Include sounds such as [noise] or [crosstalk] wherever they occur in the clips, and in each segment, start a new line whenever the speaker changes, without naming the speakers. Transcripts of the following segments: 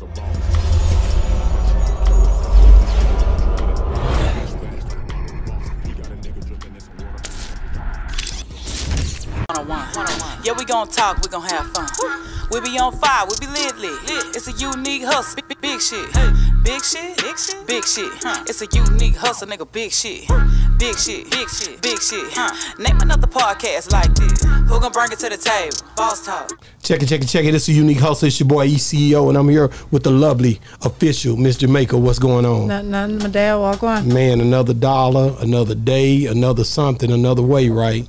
Yeah, we gon' talk, we gon' have fun. We be on fire, we be lit lit. It's a unique hustle, big, shit. Big shit, big shit, big shit. It's a unique hustle, nigga, big shit. Big shit, big shit, big shit. Huh. Name another podcast like this. Who gon' bring it to the table? Boss talk.
Check it, check it, check it. It's a unique hustle. It's your boy ECEO, and I'm here with the lovely official Miss Jamaica. What's going on?
Nothing, nothing, my dad walk on.
Man, another dollar, another day, another something, another way, right?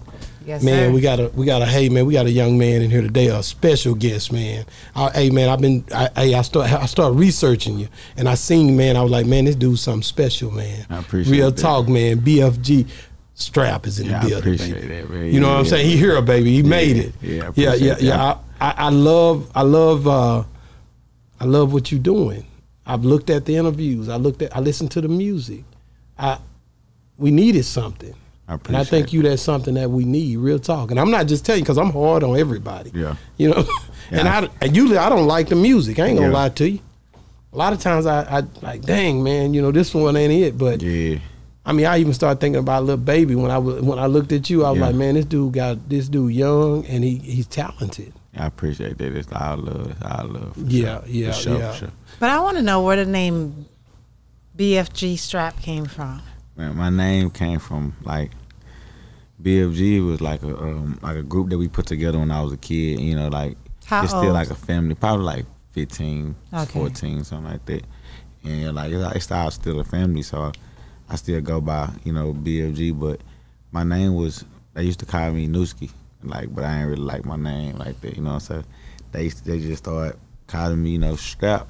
Yes,
man,
sir.
we got a we got a hey man, we got a young man in here today, a special guest, man. I, hey man, I've been I, hey, I start I started researching you, and I seen man, I was like, man, this dude's something special, man.
I appreciate
Real
that.
talk, man. BFG Straap is in
Yeah,
the building,
appreciate
baby.
that, man.
You know
Yeah,
what I'm
yeah.
saying? He here, baby. He made it.
yeah, I
yeah,
appreciate
yeah,
that.
yeah. I, I, I love I love uh I love what you're doing. I've looked at the interviews. I looked at I listened to the music. I we needed something.
I
And I
appreciate
think you that's something that we need, real talk. And I'm not just telling you because I'm hard on everybody.
Yeah.
You know, and I and usually I don't like the music. I ain't gonna
Yeah.
lie to you. A lot of times I, I like, dang man, you know this one ain't it. But
Yeah.
I mean, I even started thinking about little baby when I was when I looked at you. I was
Yeah.
like, man, this dude got this dude young and he he's talented.
I appreciate that. It's our love. It's our love. for
Yeah,
sure.
yeah,
for sure,
yeah.
For sure.
But I want to know where the name BFG Straap came from.
Man, my name came from like BFG was like a um, like a group that we put together when I was a kid. You know, like
How
it's still like a family, probably like 15,
Okay.
14, something like that. And like it's, it's all still a family, so I still go by you know BFG. But my name was they used to call me Newski, like, but I didn't really like my name like that. You know, so they they just started calling me you know Strap.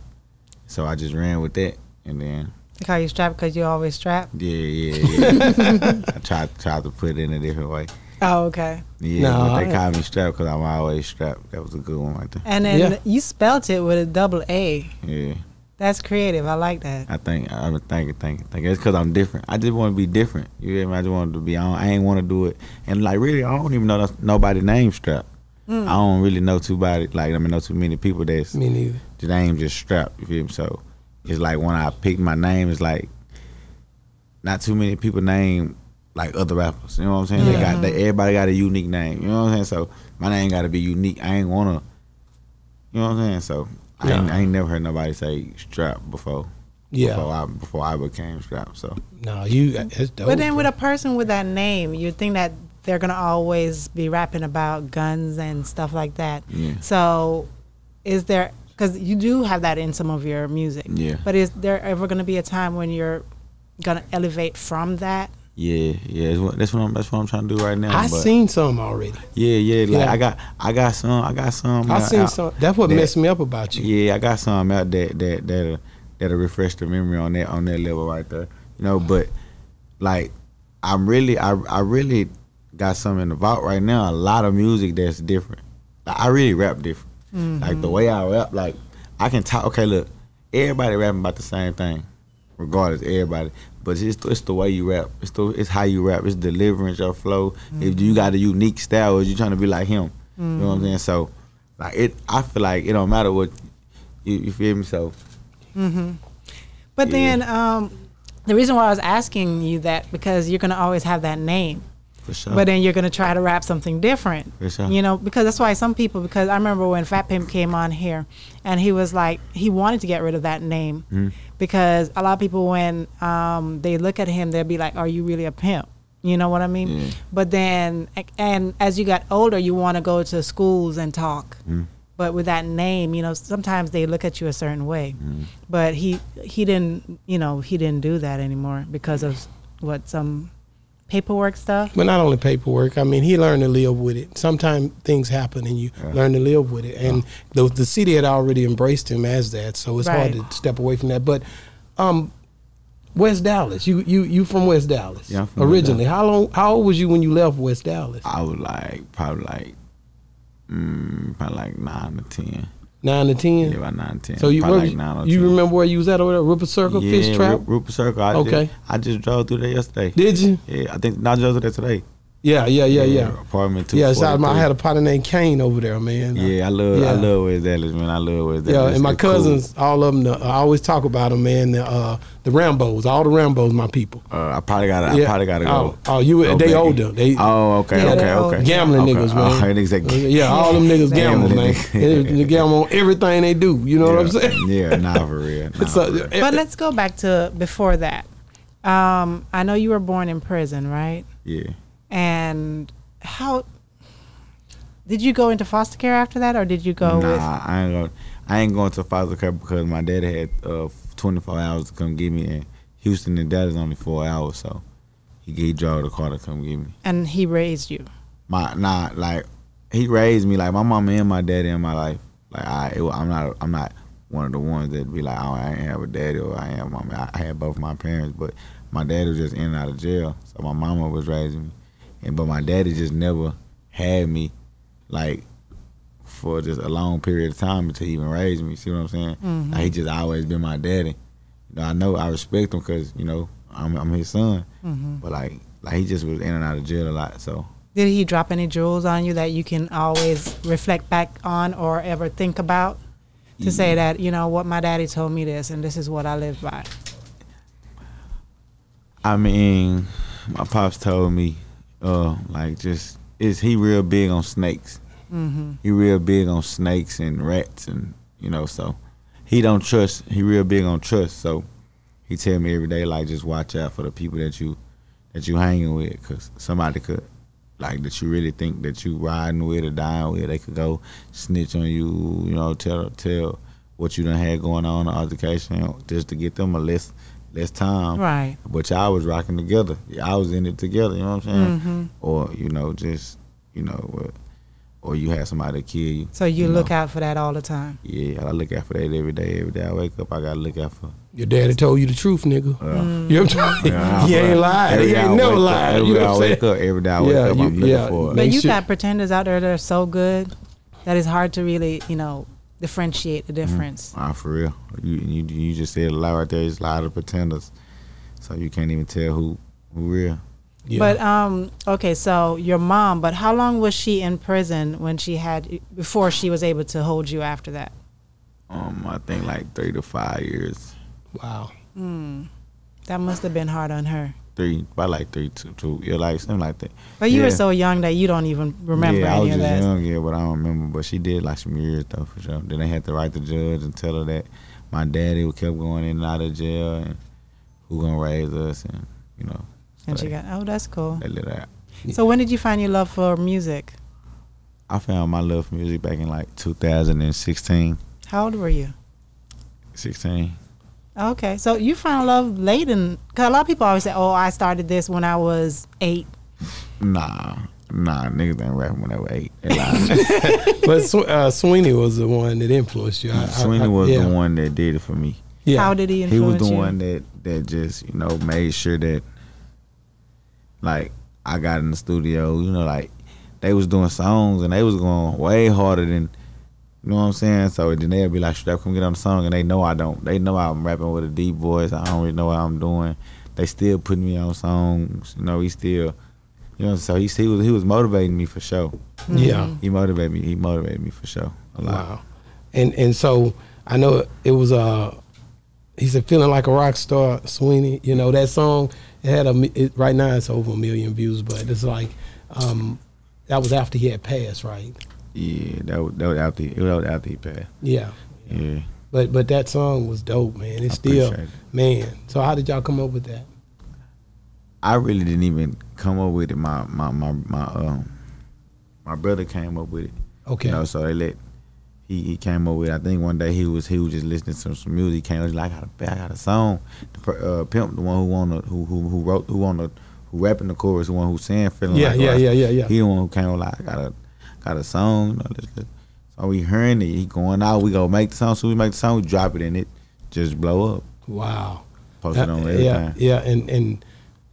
So I just ran with that, and then
They call you strap because you always strap.
yeah, yeah, yeah. [laughs] I tried tried to put it in a different way.
Oh, okay.
Yeah,
No,
but they
I-
call me strap because I'm always strapped. That was a good one right there.
And then
Yeah.
you spelt it with a double A.
Yeah,
That's creative. I like that.
I think I've been thinking, thinking, thinking. It's because I'm different. I just want to be different. You hear me? I just wanted to be on. I ain't want to do it. And like really, I don't even know that's- nobody name strap.
Mm.
I don't really know too body like I mean know too many people that's
Me neither.
the name just strap. You feel me? So it's like when I picked my name, it's like not too many people name like other rappers. You know what I'm saying? They got they, everybody got a unique name. You know what I'm saying? So my name got to be unique. I ain't wanna. You know what I'm saying? So I, ain't, I ain't never heard nobody say strap before.
Yeah.
Before I before I became strap. So
No, you. Uh, That's dope.
But then with a person with that name, you'd think that they're gonna always be rapping about guns and stuff like that.
Yeah.
So, is there? Because you do have that in some of your music.
Yeah.
But is there ever gonna be a time when you're gonna elevate from that?
yeah, yeah. That's what, that's what I'm that's what I'm trying to do right now.
I
but
seen some already.
yeah, yeah. Like
Yeah.
I got I got some I got some.
I
uh,
seen
out-
some. That's what
that-
messed me up about you.
Yeah, I got some out that that that'll that'll refresh the memory on that on that level right there. You know, but like I'm really I I really got something in the vault right now. A lot of music that's different. Like, I really rap different. Mm-hmm. Like the way I rap, like I can talk. Okay, look, everybody rapping about the same thing, regardless. Everybody, but it's it's the way you rap. It's the it's how you rap. It's delivering your flow. If mm-hmm. you got a unique style, you trying to be like him. You know what I'm mm-hmm. saying? So, like it, I feel like it don't matter what you, you feel me. So
But
Yeah.
then um, the reason why I was asking you that because you're gonna always have that name.
For sure.
But then you're gonna try to rap something different.
For sure.
You know, because that's why some people. Because I remember when Fat Pimp came on here, and he was like, he wanted to get rid of that name
Mm-hmm.
because a lot of people, when um, they look at him, they'll be like, "Are you really a pimp?" You know what I mean?
Yeah.
But then, and as you got older, you want to go to schools and talk.
Mm-hmm.
But with that name, you know, sometimes they look at you a certain way.
Mm-hmm.
But he he didn't, you know, he didn't do that anymore because of what some paperwork stuff.
But not only paperwork. I mean, he learned to live with it. Sometimes things happen, and you learn to live with it. And the the city had already embraced him as that, so it's hard to step away from that. But um, West Dallas, you you you from West Dallas
Yeah, I'm from West
originally. How long? How old was you when you left West Dallas?
I was like probably like mm, probably like nine to ten.
Nine to ten.
Yeah, about nine to ten.
So you
like
you
10.
remember where you was at over there? Ripper Circle,
yeah,
Fish Trap.
Rupert Circle. I
Okay.
Just, I just drove through there yesterday.
Did you?
Yeah, I think not just there today.
Yeah, yeah, yeah, yeah.
Apartment two.
Yeah, so I had a partner named Kane over there, man.
Yeah, I love
Yeah.
I love West Dallas, man. I love West
Yeah,
Dallas.
and my
It's cool.
cousins, all of them, uh, I always talk about them, man. The, uh, the Rambos, all the Rambos, my people.
Uh, I probably gotta. I probably gotta
Oh,
go.
oh, you
Go
they
back.
older. They
Oh, okay,
Yeah,
okay,
they're
okay.
gambling
okay.
niggas, man.
Oh, niggas that-
yeah, all them niggas gamble, man.
Gambling.
They, they gamble on everything they do. You know what I'm saying? [laughs]
Yeah, nah, for real. [laughs] Nah,
So,
for real.
But let's go back to before that. Um, I know you were born in prison, right?
Yeah.
And how did you go into foster care after that, or did you go
nah,
with?
I ain't going. I ain't going to foster care because my dad had uh, 24 hours to come get me, in Houston and Dallas only four hours, so he he drove the car to come get me.
And he raised you.
My nah, like he raised me like my mama and my daddy in my life. Like I, it, I'm not, I'm not one of the ones that be like, oh, I ain't have a daddy or I ain't have mama. I, I had both my parents, but my daddy was just in and out of jail, so my mama was raising me, and but my daddy just never had me, like for just a long period of time until he even raised me. See what I'm saying?
Mhm.
Like, he just always been my daddy. You know, I know I respect him because you know I'm, I'm his son,
hmm
but like, like he just was in and out of jail a lot, so.
Did he drop any jewels on you that you can always reflect back on or ever think about to say that you know what my daddy told me this and this is what I live by?
I mean, my pops told me, uh, like just is he real big on snakes?
hmm
He real big on snakes and rats and you know, so he don't trust. He real big on trust. So he tell me every day like just watch out for the people that you that you hanging with, cause somebody could like that you really think that you riding with or dying with. They could go snitch on you. You know, tell tell what you done had going on altercation just to get them a less less time.
Right.
But y'all was rocking together. I was in it together. You know what I'm saying?
hmm
Or you know, just you know, what- or you had somebody kill you.
So you,
You
look
know.
out for that all the time.
Yeah, I look out for that every day. Every day I wake up, I gotta look out for.
your daddy told you the truth, nigga.
Uh,
Mm.
You know what I'm saying?
yeah, [laughs]
he ain't lying.
Every
He ain't never
wake up-
lied.
Every
You
day
know
I
I'm
wake up. Every day I wake
Yeah,
up,
you-
I'm looking
yeah.
for it.
But you
sure-
got pretenders out there that are so good that it's hard to really, you know, differentiate the difference.
Ah, for real. You, you you just said a lot right there. It's a lot of pretenders, so you can't even tell who who real.
Yeah.
But um, okay, so your mom. But how long was she in prison when she had before she was able to hold you after that?
Um, I think like three to five years.
wow.
Hmm. That must have been hard on her.
Three, probably like three, two, two. Yeah, like something like that.
But you were so young that you don't even remember
yeah, I was just
that.
young, yeah, but I don't remember. But she did like some years though for sure. Then they had to write the judge and tell her that my daddy kept going in and out of jail and who gonna raise us and you know
And she got oh, that's cool.
they her out.
So when did you find your love for music?
I found my love for music back in like 2016.
How old were you?
16.
Okay, so you found love late in. Cause a lot of people always say, "Oh, I started this when I was eight.
Nah, nah, niggas ain't rapping when they were eight. [laughs] [laughs]
But uh, Sweeny was the one that influenced you. I- I-
Sweeny
I-
was
yeah.
the one that did it for me.
Yeah.
How did he influence He
was the
you?
one that that just you know made sure that like I got in the studio. You know, like they was doing songs and they was going way harder than you know what I'm saying. So then they'll be like, "Strap, come get on the song," and they know I don't. They know I'm rapping with a deep voice. I don't really know what I'm doing. They still putting me on songs. You know, he still. You know, so he, he was he was motivating me for sure.
Yeah.
He motivated me. He motivated me for sure a lot.
Wow. And and so I know it was uh he said feeling like a rock star, Sweeny. You know that song. It had a it, right now it's over a million views, but it's like um that was after he had passed, right?
Yeah, that was, that was after it was after he passed.
Yeah.
Yeah,
But but that song was dope, man. It's still
it.
man. So how did y'all come up with that?
I really didn't even come up with it. My my my my um my brother came up with it.
Okay.
You know, so they let he, he came up with. It. I think one day he was he was just listening to some music. He came was like, I got a I got a song. The uh, pimp, the one who on the who who who wrote who on the who rapping the chorus, the one who sang feeling
Yeah,
like
yeah, yeah, yeah, yeah.
He the one who came with like I got a got a song. You know, let's, let's. So we hearing it. He going out. We go make the song. So we make the song. We drop it and it just blow up.
Wow.
Post it
Uh,
on everything.
yeah, yeah, and and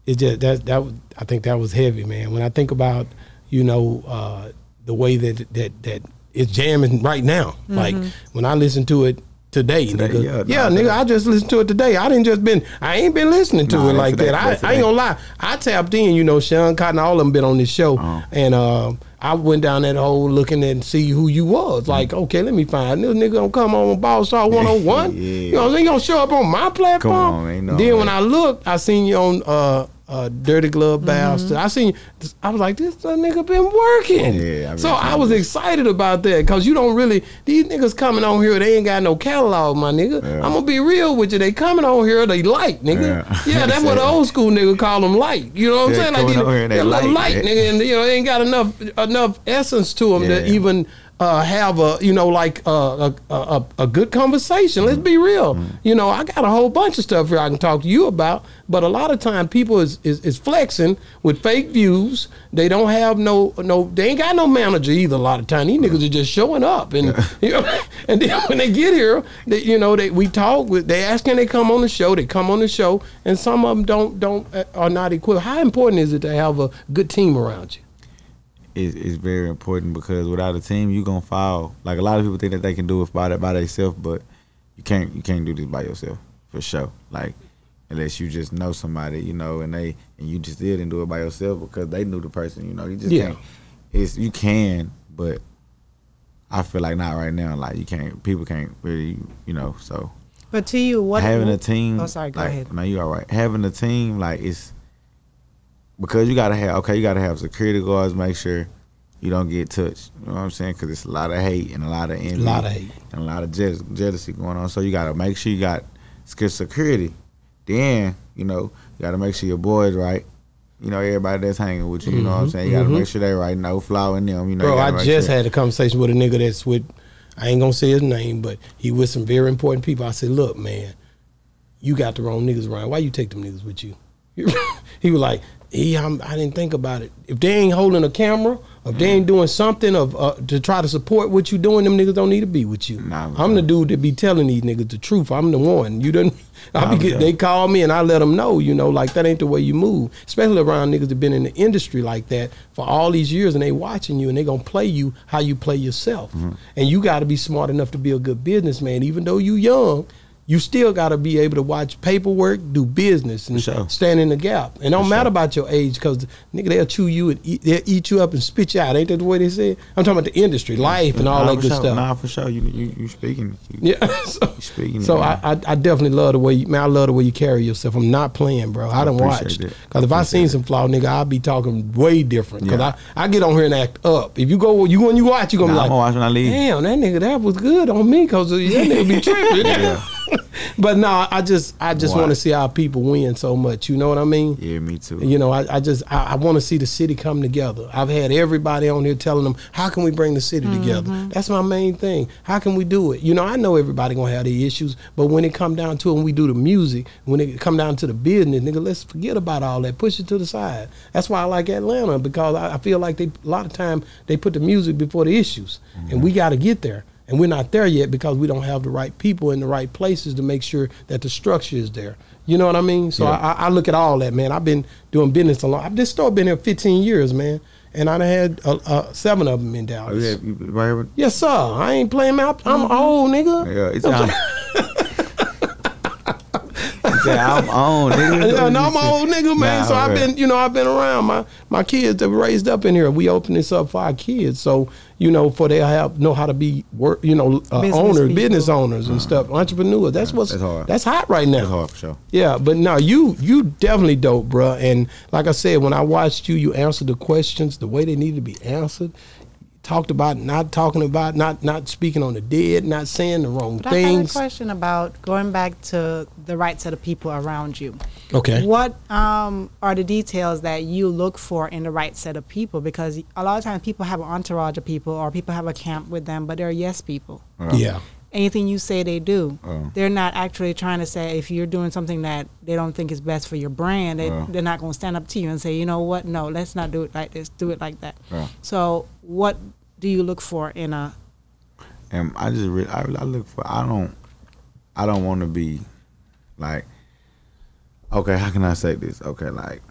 it just that that was- I think that was heavy, man. When I think about you know uh, the way that that that it's jamming right now, like when I listen to it, today,
Today,
nigga.
yeah,
Yeah, nigga. I just listened to it today. I didn't just been. I ain't been listening to
Nah,
it like
today,
that. I, I ain't gonna lie. I tapped in. You know, Sean Cotton, all of them been on this show,
Uh-huh.
and uh, I went down that hole looking and see who you was.
Mm-hmm.
Like, okay, let me find this nigga gonna come on Boss Talk [laughs] 101.
Yeah.
You know, He gonna show up on my platform.
on, no
then when. I looked, I seen you on uh, uh, Dirty Glove
Mm-hmm.
Bastard. I seen. I was like, this nigga been working.
Yeah, I
so I was excited about that because you don't really these niggas coming on here. They ain't got no catalog, my nigga.
Yeah.
I'm gonna be real with you. They coming on here. They light, nigga.
Yeah.
Yeah, that's [laughs] what old school nigga call them light. You know what I'm
Yeah,
saying? Like these-
on here and they light,
light, nigga, and you know they ain't got enough enough essence to them to even. Uh, have a you know like uh, a, a a a good conversation. Let's be real.
Mm-hmm.
You know I got a whole bunch of stuff here I can talk to you about, but a lot of time people is, is is flexing with fake views. They don't have no no. They ain't got no manager either. A lot of time these niggas are just showing up, and [laughs] you know, and then when they get here, they, you know they we talk with. They asking they come on the show. They come on the show, and some of them don't don't uh, are not equipped. How important is it to have a good team around you?
Is, is very important because without a team, you're gonna fall. Like a lot of people think that they can do it by by themselves, but you can't. You can't do this by yourself for sure. Like unless you just know somebody, you know, and they and you just didn't do it by yourself because they knew the person. You know, you just
Yeah.
can't. It's you can, but I feel like not right now. Like you can't. People can't really, you know. So
But to you, what
having a team.
Oh, sorry. Go
like,
ahead.
No, you all right. Having a team, like it's because you gotta have. Okay, you gotta have security guards. Make sure you don't get touched. You know what I'm saying? Because it's a lot of hate and a lot of envy,
A lot of hate.
and a lot of jeal- jealousy going on. So you gotta make sure you got security. Then you know you gotta make sure your boys right. You know everybody that's hanging with you. You know what I'm saying? You gotta make sure they right. No flaw in them. You know.
Mm-hmm. Bro,
you
I just
sure.
had a conversation with a nigga that's with, I ain't gonna say his name, but he with some very important people. I said, look, man, you got the wrong niggas around. Why you take them niggas with you? [laughs] he was like, he, I'm, I didn't think about it. If they ain't holding a camera, if they ain't doing something of uh, to try to support what you doing, them niggas don't need to be with you.
Nah,
I'm the dude that be telling these niggas the truth. I'm the one. You didn't. [laughs] I be get, they call me and I let them know. You know, like that ain't the way you move. Especially around niggas that been in the industry like that for all these years and they watching you and they gonna play you how you play yourself.
Mm-hmm.
And you got to be smart enough to be a good businessman, even though you young. You still got to be able to watch paperwork, do business, and
sure.
stand in the gap. And don't
For
matter
sure.
about your age, because nigga they'll chew you and eat, they'll eat you up and spit you out. Ain't that the way they say? I'm talking about the industry, life, and all
Nah,
that good
sure.
stuff.
Nah, for sure. You you, you speaking. You,
Yeah. [laughs] so
you speaking.
so. I, I I definitely love the way you, man. I love the way you carry yourself. I'm not playing, bro. I
I
don't watch because if I seen
it.
some flaw, nigga, I'll be talking way different. Because
Yeah.
I, I get on here and act up. If you go, you when you watch, you gonna
Nah,
be
I'm
like,
gonna watch when I leave.
damn, that nigga that was good on me because uh, that nigga be tripping. [laughs]
Yeah. [laughs] [laughs]
but no, I just I just want to see our people win so much. You know what I mean?
Yeah, me too.
You know, I, I just I, I want to see the city come together. I've had everybody on here telling them, how can we bring the city together? Mm-hmm. That's my main thing. How can we do it? You know, I know everybody gonna have their issues, but when it come down to it, when we do the music, when it come down to the business, nigga, let's forget about all that. Push it to the side. That's why I like Atlanta because I, I feel like they a lot of time they put the music before the issues, and we mm-hmm. got to get there. And we're not there yet because we don't have the right people in the right places to make sure that the structure is there. You know what I mean? So
Yeah.
I, I look at all that, man. I've been doing business a long. I've this store been here 15 years, man, and I done had uh, uh, seven of them in
Oh,
Dallas.
yeah, you, right?
Yes, sir. I ain't playing mouth. I'm old, nigga.
Yeah, it's [laughs] [laughs] on. He said, I'm on, nigga. [laughs]
Yeah, no, I'm an old nigga, man.
Nah,
so I've been, you know, I've been around. My my kids that were raised up in here. We open this up for our kids, so you know, for they have know how to be work, you know, uh,
Business
owners,
people.
business owners and stuff, entrepreneurs. That's what's
that's hard.
that's hot right now.
That's hard for sure.
Yeah, but no, you you definitely dope, bruh. And like I said, when I watched you, you answered the questions the way they need to be answered. Talked about not talking about not not speaking on the dead, not saying the wrong
But I had a
things.
question about going back to the right set of people around you.
Okay.
What um, are the details that you look for in the right set of people? Because a lot of times people have an entourage of people or people have a camp with them, but they're yes people.
Yeah.
Anything you say, they do.
Oh.
They're not actually trying to say if you're doing something that they don't think is best for your brand, they,
Oh.
they're not going to stand up to you and say, you know what, no, let's not do it like this, do it like that. So, what do you look for in a
And I just re- I, I look for I don't I don't want to be like okay how can I say this okay like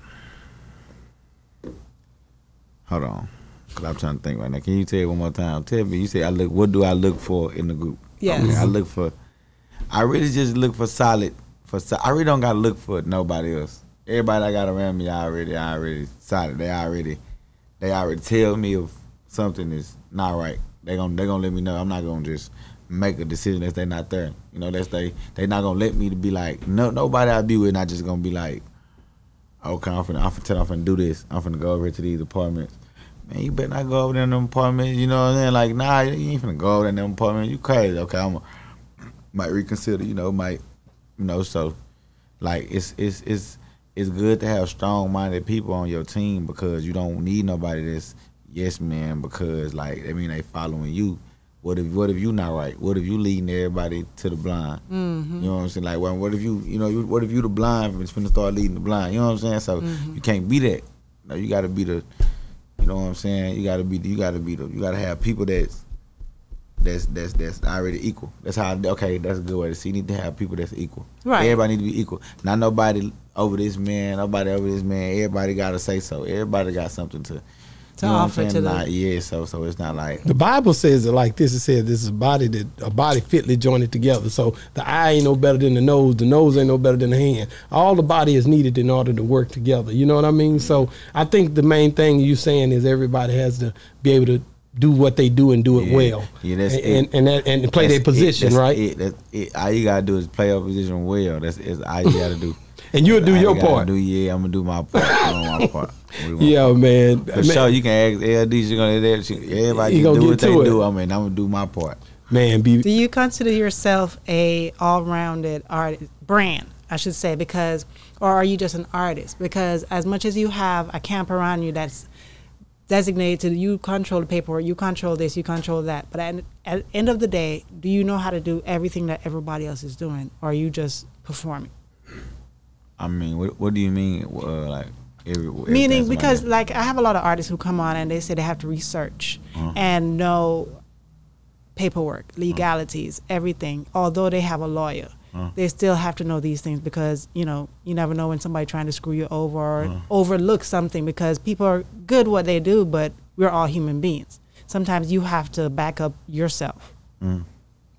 hold on because I'm trying to think right now can you tell it one more time tell me you say I look what do I look for in the group
Yes.
okay, I look for I really just look for solid. For so- I really don't gotta look for nobody else. Everybody I got around me I already, I already solid. They already, they already tell me if something is not right. They gonna they gonna let me know. I'm not gonna just make a decision if they're not there. You know, that's they they not gonna let me to be like no nobody I be with. Not just gonna be like, oh, okay, I'm finna I'm finna tell I'm finna do this. I'm finna go over to these apartments. Man, you better not go over there in them apartments. You know what I'm saying? Like, nah, you ain't finna go over there in them apartments. You crazy? Okay, I'm a, might reconsider. You know, might you know. So, like, it's it's it's it's good to have strong minded people on your team because you don't need nobody that's yes man because like I mean they following you. What if what if you not right? What if you leading everybody to the blind?
Mm-hmm.
You know what I'm saying? Like, well, what if you you know what if you the blind is finna start leading the blind? You know what I'm saying? So
Mm-hmm.
you can't be that. No, you got to be the. You know what I'm saying? You got to be the, you got to be the you got to have people that's that's that's that's already equal. That's how okay. That's a good way to see. You need to have people that's equal.
Right.
Everybody need to be equal. Not nobody over this man. Nobody over this man. Everybody got to say so. Everybody got something to.
To
you know
offer to
saying?
the-
Not, yeah. So so it's not like
The Bible says it like this. It says this is a body that a body fitly joined together. So the eye ain't no better than the nose. The nose ain't no better than the hand. All the body is needed in order to work together. You know what I mean? So I think the main thing you saying is everybody has to be able to do what they do and do it
Yeah.
well.
Yeah, that's
and,
it.
and and, that, and play
That's
their position,
it. That's
right?
It. That's it. All you gotta do is play your position well. That's, that's all you gotta do.
And you'll do
All
your part.
Do yeah, I'm gonna do my part. I'm doing my part. [laughs]
Yeah, man.
For
man,
sure, you can ask you're gonna they- she- everybody
You
can
gonna
do what they
it.
do. I mean, I'm gonna do my part.
man, be
Do you consider yourself a all-rounded artist brand? I should say because, or are you just an artist? Because as much as you have a camp around you that's designated to you control the paperwork, you control this, you control that. But at, at the end of the day, do you know how to do everything that everybody else is doing, or are you just performing?
I mean, what, what do you mean? Uh, like every, every
Meaning, because
somebody-
like I have a lot of artists who come on and they say they have to research
Uh-huh.
and know paperwork, legalities, everything. Although they have a lawyer,
Uh-huh.
they still have to know these things because you know you never know when somebody trying to screw you over or
Uh-huh.
overlook something because people are good what they do, but we're all human beings. Sometimes you have to back up yourself.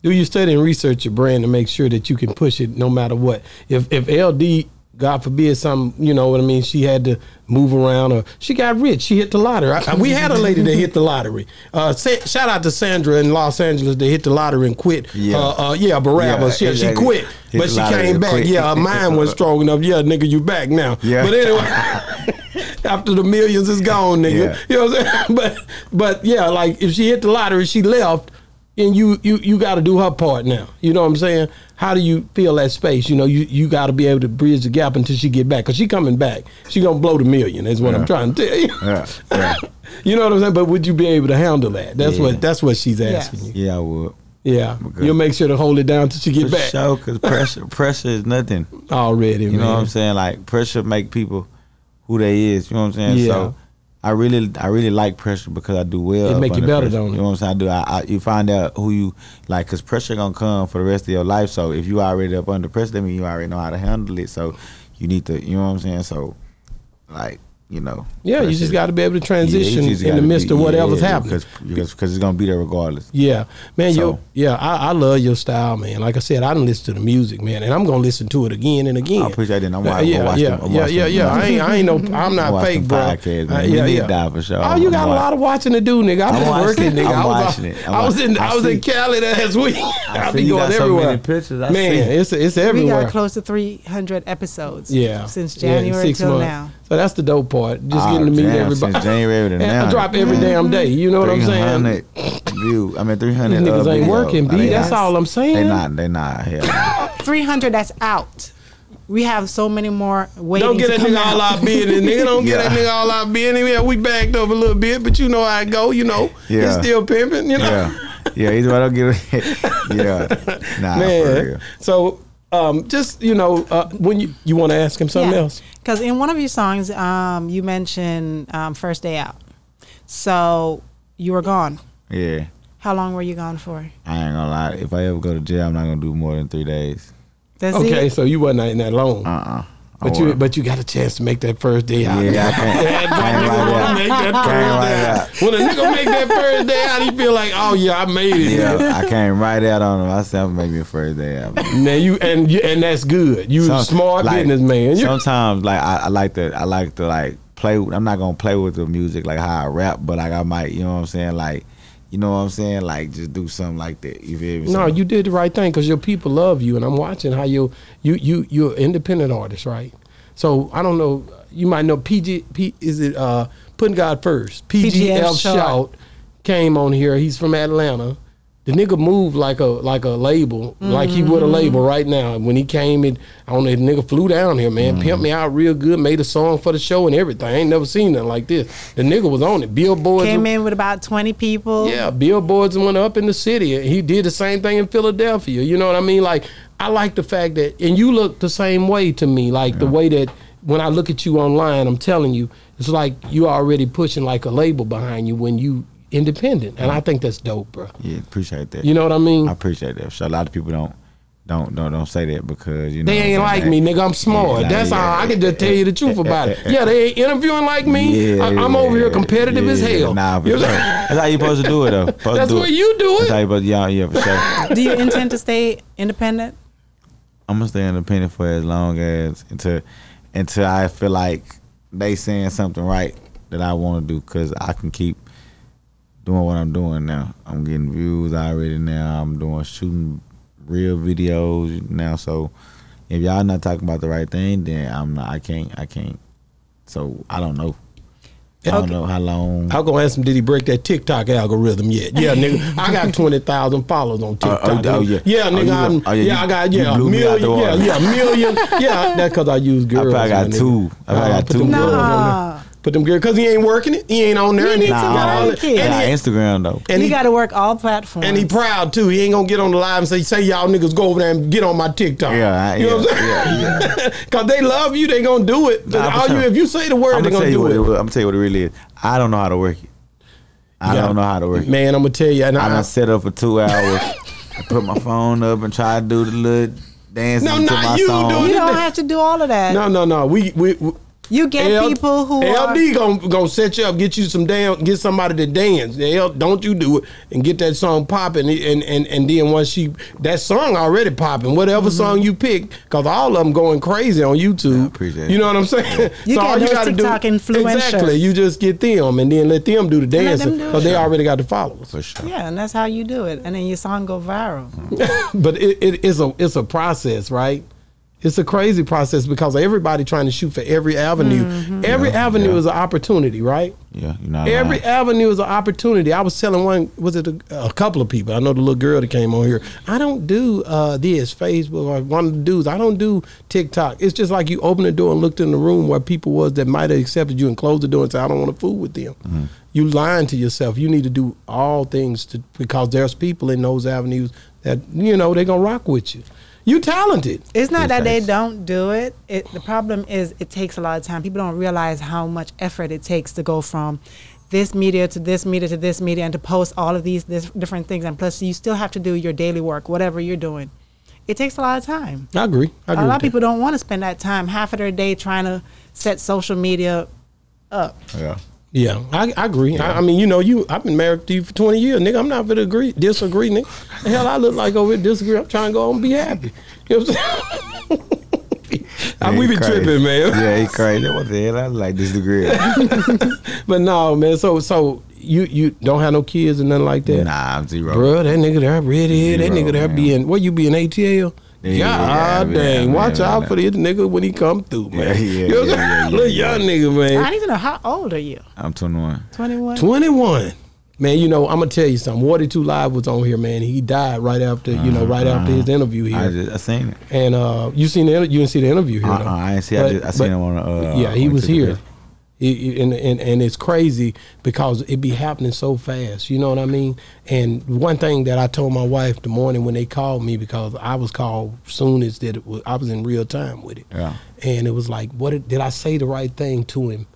do you study and research your brand to make sure that you can push it no matter what? If if LD, God forbid, some you know what I mean, she had to move around or she got rich, she hit the lottery. I, we had a lady that hit the lottery. Uh, sa- shout out to Sandra in Los Angeles that hit the lottery and quit.
Yeah.
uh, uh, yeah, Barabbas.
Yeah,
she
exactly.
quit,
Hit
but she came back.
quit.
Yeah, her [laughs] mind was strong enough. Yeah, nigga, you back now.
Yeah.
But anyway. [laughs] After the millions is gone, nigga.
Yeah.
You know what I'm saying? [laughs] But but yeah, like if she hit the lottery, she left, and you you you got to do her part now. You know what I'm saying? How do you feel that space? You know, you you got to be able to bridge the gap until she get back, cause she coming back. She gonna blow the million. Is what I'm trying to tell you.
Yeah, yeah. [laughs]
you know what I'm saying? But would you be able to handle that? That's
Yeah.
what that's what she's
Yes.
asking you.
Yeah, I would.
Yeah,
Okay.
you'll make sure to hold it down till she get
For
back.
sure, cause pressure, [laughs] pressure is nothing.
Already,
You
man.
know what I'm saying? Like pressure make people who they is. You know what I'm saying?
Yeah.
So I really, I really like pressure because I do well.
It make you better,
pressure.
don't it?
You know what I'm saying? I do. I, I, you find out who you like, cause pressure gonna come for the rest of your life. So if you already up under pressure, that mean you already know how to handle it. So you need to. You know what I'm saying? So like, you know.
yeah, you just got to be able to transition
just
in the midst
be-
of whatever's
yeah,
happening.
Because because because it's gonna be there regardless.
Yeah, man.
So-
yo, yeah, I, I love your style, man. Like I said, I didn't listen to the music, man, and I'm gonna listen to it again and again.
I appreciate it. I'm
Uh,
gonna
yeah,
watch
yeah,
them-
yeah,
watch
yeah,
them-
yeah. I ain't, I ain't no, [laughs] I'm not
watch
fake,
them
bro.
podcasts,
Uh,
man.
yeah,
need
yeah.
that for sure.
Oh, you
I'm
got a lot of watching to do, nigga. I've
I'm
been working, nigga.
I'm
I was,
watching it. I'm
was in, I,
I
was in Cali last week. [laughs]
I
I
see
be going everywhere.
pictures.
Man,
see.
it's it's
We got close to 300 episodes.
yeah,
since January till now.
So that's the dope part. Just
Oh,
getting to meet
damn,
everybody.
Since January to now.
I drop every damn day. You know what I'm saying?
300 view. I mean, 300
These niggas
uh,
ain't
videos.
working, B.
they
That's
not.
all I'm saying.
They not. They not. Hell
300 that's out. We have so many more waiting
Don't get
to
that
come
nigga all
out.
our business, nigga. Don't get that
Yeah.
nigga all our business. Yeah, we backed up a little bit, but you know how it go. You know,
Yeah.
it's still pimping. You know,
Yeah. Yeah, either way, I don't get it. [laughs] yeah. Nah, for
man.
real.
So, um, just you know, uh, when you you want to ask him something else,
Because in one of your songs, um, you mentioned um, First Day Out. So you were gone.
Yeah.
How long were you gone for?
I ain't gonna lie. If I ever go to jail, I'm not gonna do more than three days.
That's
okay.
it?
So you wasn't in that long.
Uh uh
But
Oh,
you
well.
but you got a chance to make that first day out.
Yeah, I can't- [laughs]
That
can't write
make that
Can't
first
write
day
out.
out. When a nigga make that first day out, he feel like, oh yeah, I made it.
Yeah, I came right out on him. I said, I'm making first day out.
Now you and you, and that's good. You
Some-
smart
like,
businessman. You-
Sometimes, like I, I like to, I like to like play. I'm not gonna play with the music like how I rap, but like I might, you know what I'm saying? Like, you know what I'm saying? Like just do something like that. You feel me?
No, you did the right thing because your people love you, and I'm watching how you you you you're an independent artist, right? So I don't know. You might know PG. P, is it uh, putting God first? PGF
PGF
Shout
Shout.
came on here. He's from Atlanta. The nigga moved like a like a label, like he
Mm-hmm.
would a label right now. When he came in, I don't know. The nigga flew down here, man. Pimped me out real good. Made a song for the show and everything. I ain't never seen nothing like this. The nigga was on it. Billboards.
Came in with about 20 people.
Yeah, billboards went up in the city. He did the same thing in Philadelphia. You know what I mean? Like I like the fact that, and you look the same way to me. Like the way that when I look at you online, I'm telling you, it's like you already pushing like a label behind you when you independent, and I think that's dope, bro.
yeah, appreciate that.
You know what I mean?
I appreciate that. So a lot of people don't, don't, don't, don't say that because you know
They ain't like
saying?
me, nigga. I'm smart.
Yeah,
That's
yeah,
all. I can just tell you the truth [laughs] about it.
yeah.
Yeah, they ain't interviewing like me.
Yeah,
I, am over here
yeah,
competitive as hell.
Nah, for sure. That's how you supposed to do it though. [laughs] Supposed
That's
do
what you do
That's how you supposed to, yeah, yeah, for sure. [laughs]
Do you intend to stay independent?
I'm gonna stay independent for as long as until until I feel like they saying something right that I want to do because I can keep doing what I'm doing now. I'm getting views already now. I'm doing shooting real videos now. So if y'all not talking about the right thing, then I'm not. I can't. I can't. So I don't know. I don't know how long.
I'm gonna ask him, did he break that TikTok algorithm yet? Yeah, nigga. I got [laughs] twenty thousand followers on
Oh,
TikTok.
oh, oh, yeah.
Yeah,
Oh,
nigga.
you-
I'm,
oh, yeah,
yeah,
you-
I got
you
yeah,
blew me out
million. Yeah, yeah, million. [laughs] Yeah, that's because I use
I
girls.
probably got
my
two. I probably
Uh,
got two.
them girls on
Nah.
There. Put them girls because he ain't working it. He ain't on there.
You
and he,
need
Nah,
get
I
on
don't-
the kid.
I
And he-
Instagram though.
and
you
he,
got to work all platforms.
and he proud too. He ain't gonna get on the live and say, "Say y'all niggas go over there and get on my TikTok."
Yeah, I-
you know what I'm
yeah,
saying?
yeah, [laughs]
Cause they love you, they gonna do it.
Nah, for
All you, if you say the word,
I'm
they
gonna
gonna
tell you
do
what
it.
it. I'm gonna tell you what it really is. I don't know how to work it. I
Yeah.
don't know how to work it.
Man, I'm gonna tell you. And
I
I,
done set up for two hours. I put my phone up and try to do the little dance
No,
to
not
my
you
song.
doing
you don't have to do all of that.
no, no, no. We we. we
You get
L-
people who are.
LD gonna gonna set you up, get you some damn, get somebody to dance. L, don't you do it and get that song popping, and and and then once she that song already popping, whatever
Mm-hmm.
song you pick, cause all of them going crazy on YouTube.
I appreciate
You
it.
know what I'm saying?
You [laughs] get
all
those
gotta
TikTok influencers.
exactly. You just get them, and then let them do the
Let
dancing,
them
cause
it.
they already got the followers.
For sure.
Yeah, and that's how you do it, and then your song go viral. [laughs]
but it, it is a it's a process, right? It's a crazy process because everybody trying to shoot for every avenue.
Mm-hmm.
Every
Yeah,
avenue
yeah.
is an opportunity, right?
Yeah, you're not
Every
lying.
avenue is an opportunity. I was telling one, was it a, a couple of people? I know the little girl that came on here. I don't do uh, this Facebook or one of the dudes. I don't do TikTok. It's just like you open the door and looked in the room where people was that might have accepted you and closed the door and said, I don't want to fool with them.
Mm-hmm.
You lying to yourself. You need to do all things to because there's people in those avenues that you know they're gonna rock with you. You talented.
It's not that they don't do it. it. The problem is it takes a lot of time. People don't realize how much effort it takes to go from this media to this media to this media and to post all of these this different things. And plus, you still have to do your daily work, whatever you're doing. It takes a lot of time.
I agree. I agree
A lot of people don't want to spend that time, half of their day, trying to set social media up.
Yeah.
Yeah, I, I agree. I, I mean, you know, you I've been married to you for twenty years, nigga. I'm not gonna agree, disagree, nigga. The hell, I look like over here disagree. I'm trying to go home and be happy. You know what I'm saying? [laughs] We be
crazy.
tripping, man.
Yeah, he crazy. What the hell? I like disagree. [laughs]
But no, man. So so you you don't have no kids and nothing like that,
nah, I'm zero.
bro. That nigga there redhead. That nigga there
man.
be in. Where you be in ATL?
Yeah,
God
yeah,
dang!
yeah,
Watch
man,
out
man.
for this nigga when he come through, man.
Yeah, yeah,
you know what
yeah, yeah,
Little
yeah,
young nigga, man.
I need to know how old are you?
I'm 21.
21?
21. Man, you know, I'm gonna tell you something. 42 Live was on here, man. He died right after, you know, right after his interview here.
I just I seen it.
and uh, you seen the inter- you didn't see the interview here.
Uh-uh,
though.
I ain't see. I, just, I
but-
seen him on. Uh,
yeah, he
on
was
Twitter.
here. He- and, and and it's crazy because it be happening so fast. You know what I mean? And one thing that I told my wife the morning when they called me because I was called soon as that it was, I was in real time with it.
Yeah.
And it was like, what did, did I say the right thing to him?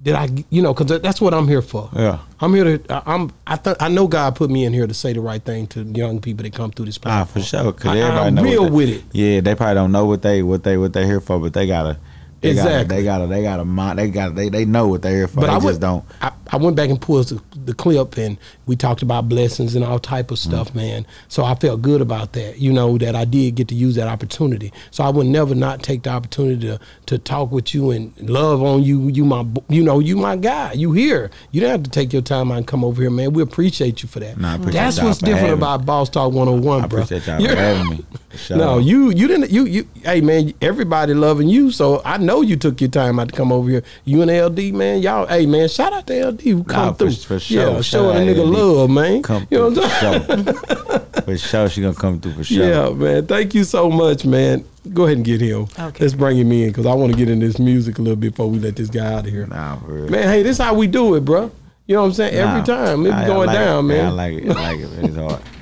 Did I, you know, because that's what I'm here for.
Yeah.
I'm here to. I- I'm. I th- I know God put me in here to say the right thing to young people that come through this
Ah, for sure. Cause
I-
everybody
I'm real
they,
with it.
Yeah, they probably don't know what they what they what they're here for, but they gotta They
Exactly.
Gotta, they got a, They got a mind. They got. They they know what they're for. they
I
just don't.
I, I went back and pulled the, the clip, and we talked about blessings and all type of stuff, mm-hmm. man. So I felt good about that. You know that I did get to use that opportunity. So I would never not take the opportunity to to talk with you and love on you. You my, you know, you my guy. You here. You don't have to take your time out and come over here, man. We appreciate you for that.
Nah,
That's what's different about Boss Talk 101,
I oh
bro.
appreciate y'all for having me. [laughs] For sure.
No, you you didn't you you hey man, everybody loving you, so I know you took your time out to come over here. You and LD man, y'all hey man, shout out to LD who come
Nah,
through.
for sure.
Yeah,
Shout
showing a nigga
LD.
love, man.
come
you know what I'm saying?
for sure. [laughs] for sure, she gonna come through for sure.
Yeah, man. Thank you so much, man. Go ahead and get him.
Okay.
Let's bring him in because I want to get in this music a little bit before we let this guy out of here.
Nah, for real.
Man, hey, this how we do it, bro. You know what I'm saying? Every time it's
I- I
going
like
down,
it.
man.
I like it. I like it. It's hard. [laughs]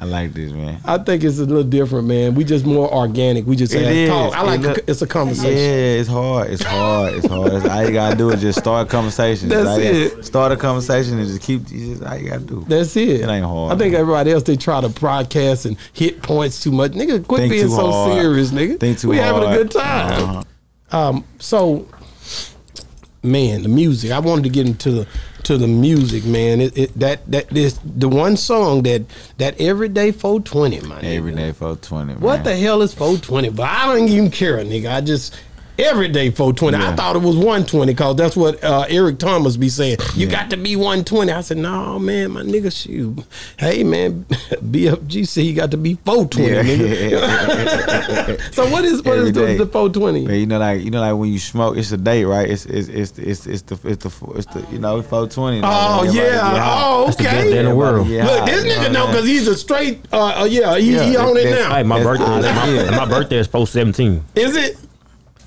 I like this, man.
I think it's a little different, man. We just more organic. We just
It
have talk. I
It
like
look-
it's a conversation.
Yeah, it's hard. It's hard. It's hard. That's all you gotta do is just start a conversation.
That's
you
it.
Start a conversation and just keep. Just all you gotta do.
That's it.
It ain't hard,
I think
man.
everybody else they try to broadcast and hit points too much. Nigga, quit
Think
being so
hard.
serious, nigga.
Think too
we having a good time.
Uh-huh.
Um, so, man, the music. I wanted to get into the to the music, man. It, it that that this the one song that that everyday 420, man.
Every day for twenty.
What the hell is 420? But I don't even care, nigga. I just everyday 420. I thought it was 120 because that's what uh, Eric Thomas be saying. You
Yeah.
got to be 120. I said, no, man, my nigga, shoot. Hey, man, BFG said you got to be 420,
Yeah.
nigga. [laughs] so what is what
Every
is the, the 420?
Man, you know, like you know, like when you smoke, it's a date, right? It's it's it's it's it's the it's the it's the you know four twenty.
Oh yeah! Oh
That's the
okay.
in the world.
Look, this nigga know because he's a straight. Uh, uh, yeah, he,
Yeah,
he on it
that-
now.
Hey, my birthday.
all
my,
it is.
my birthday is four seventeen.
Is it?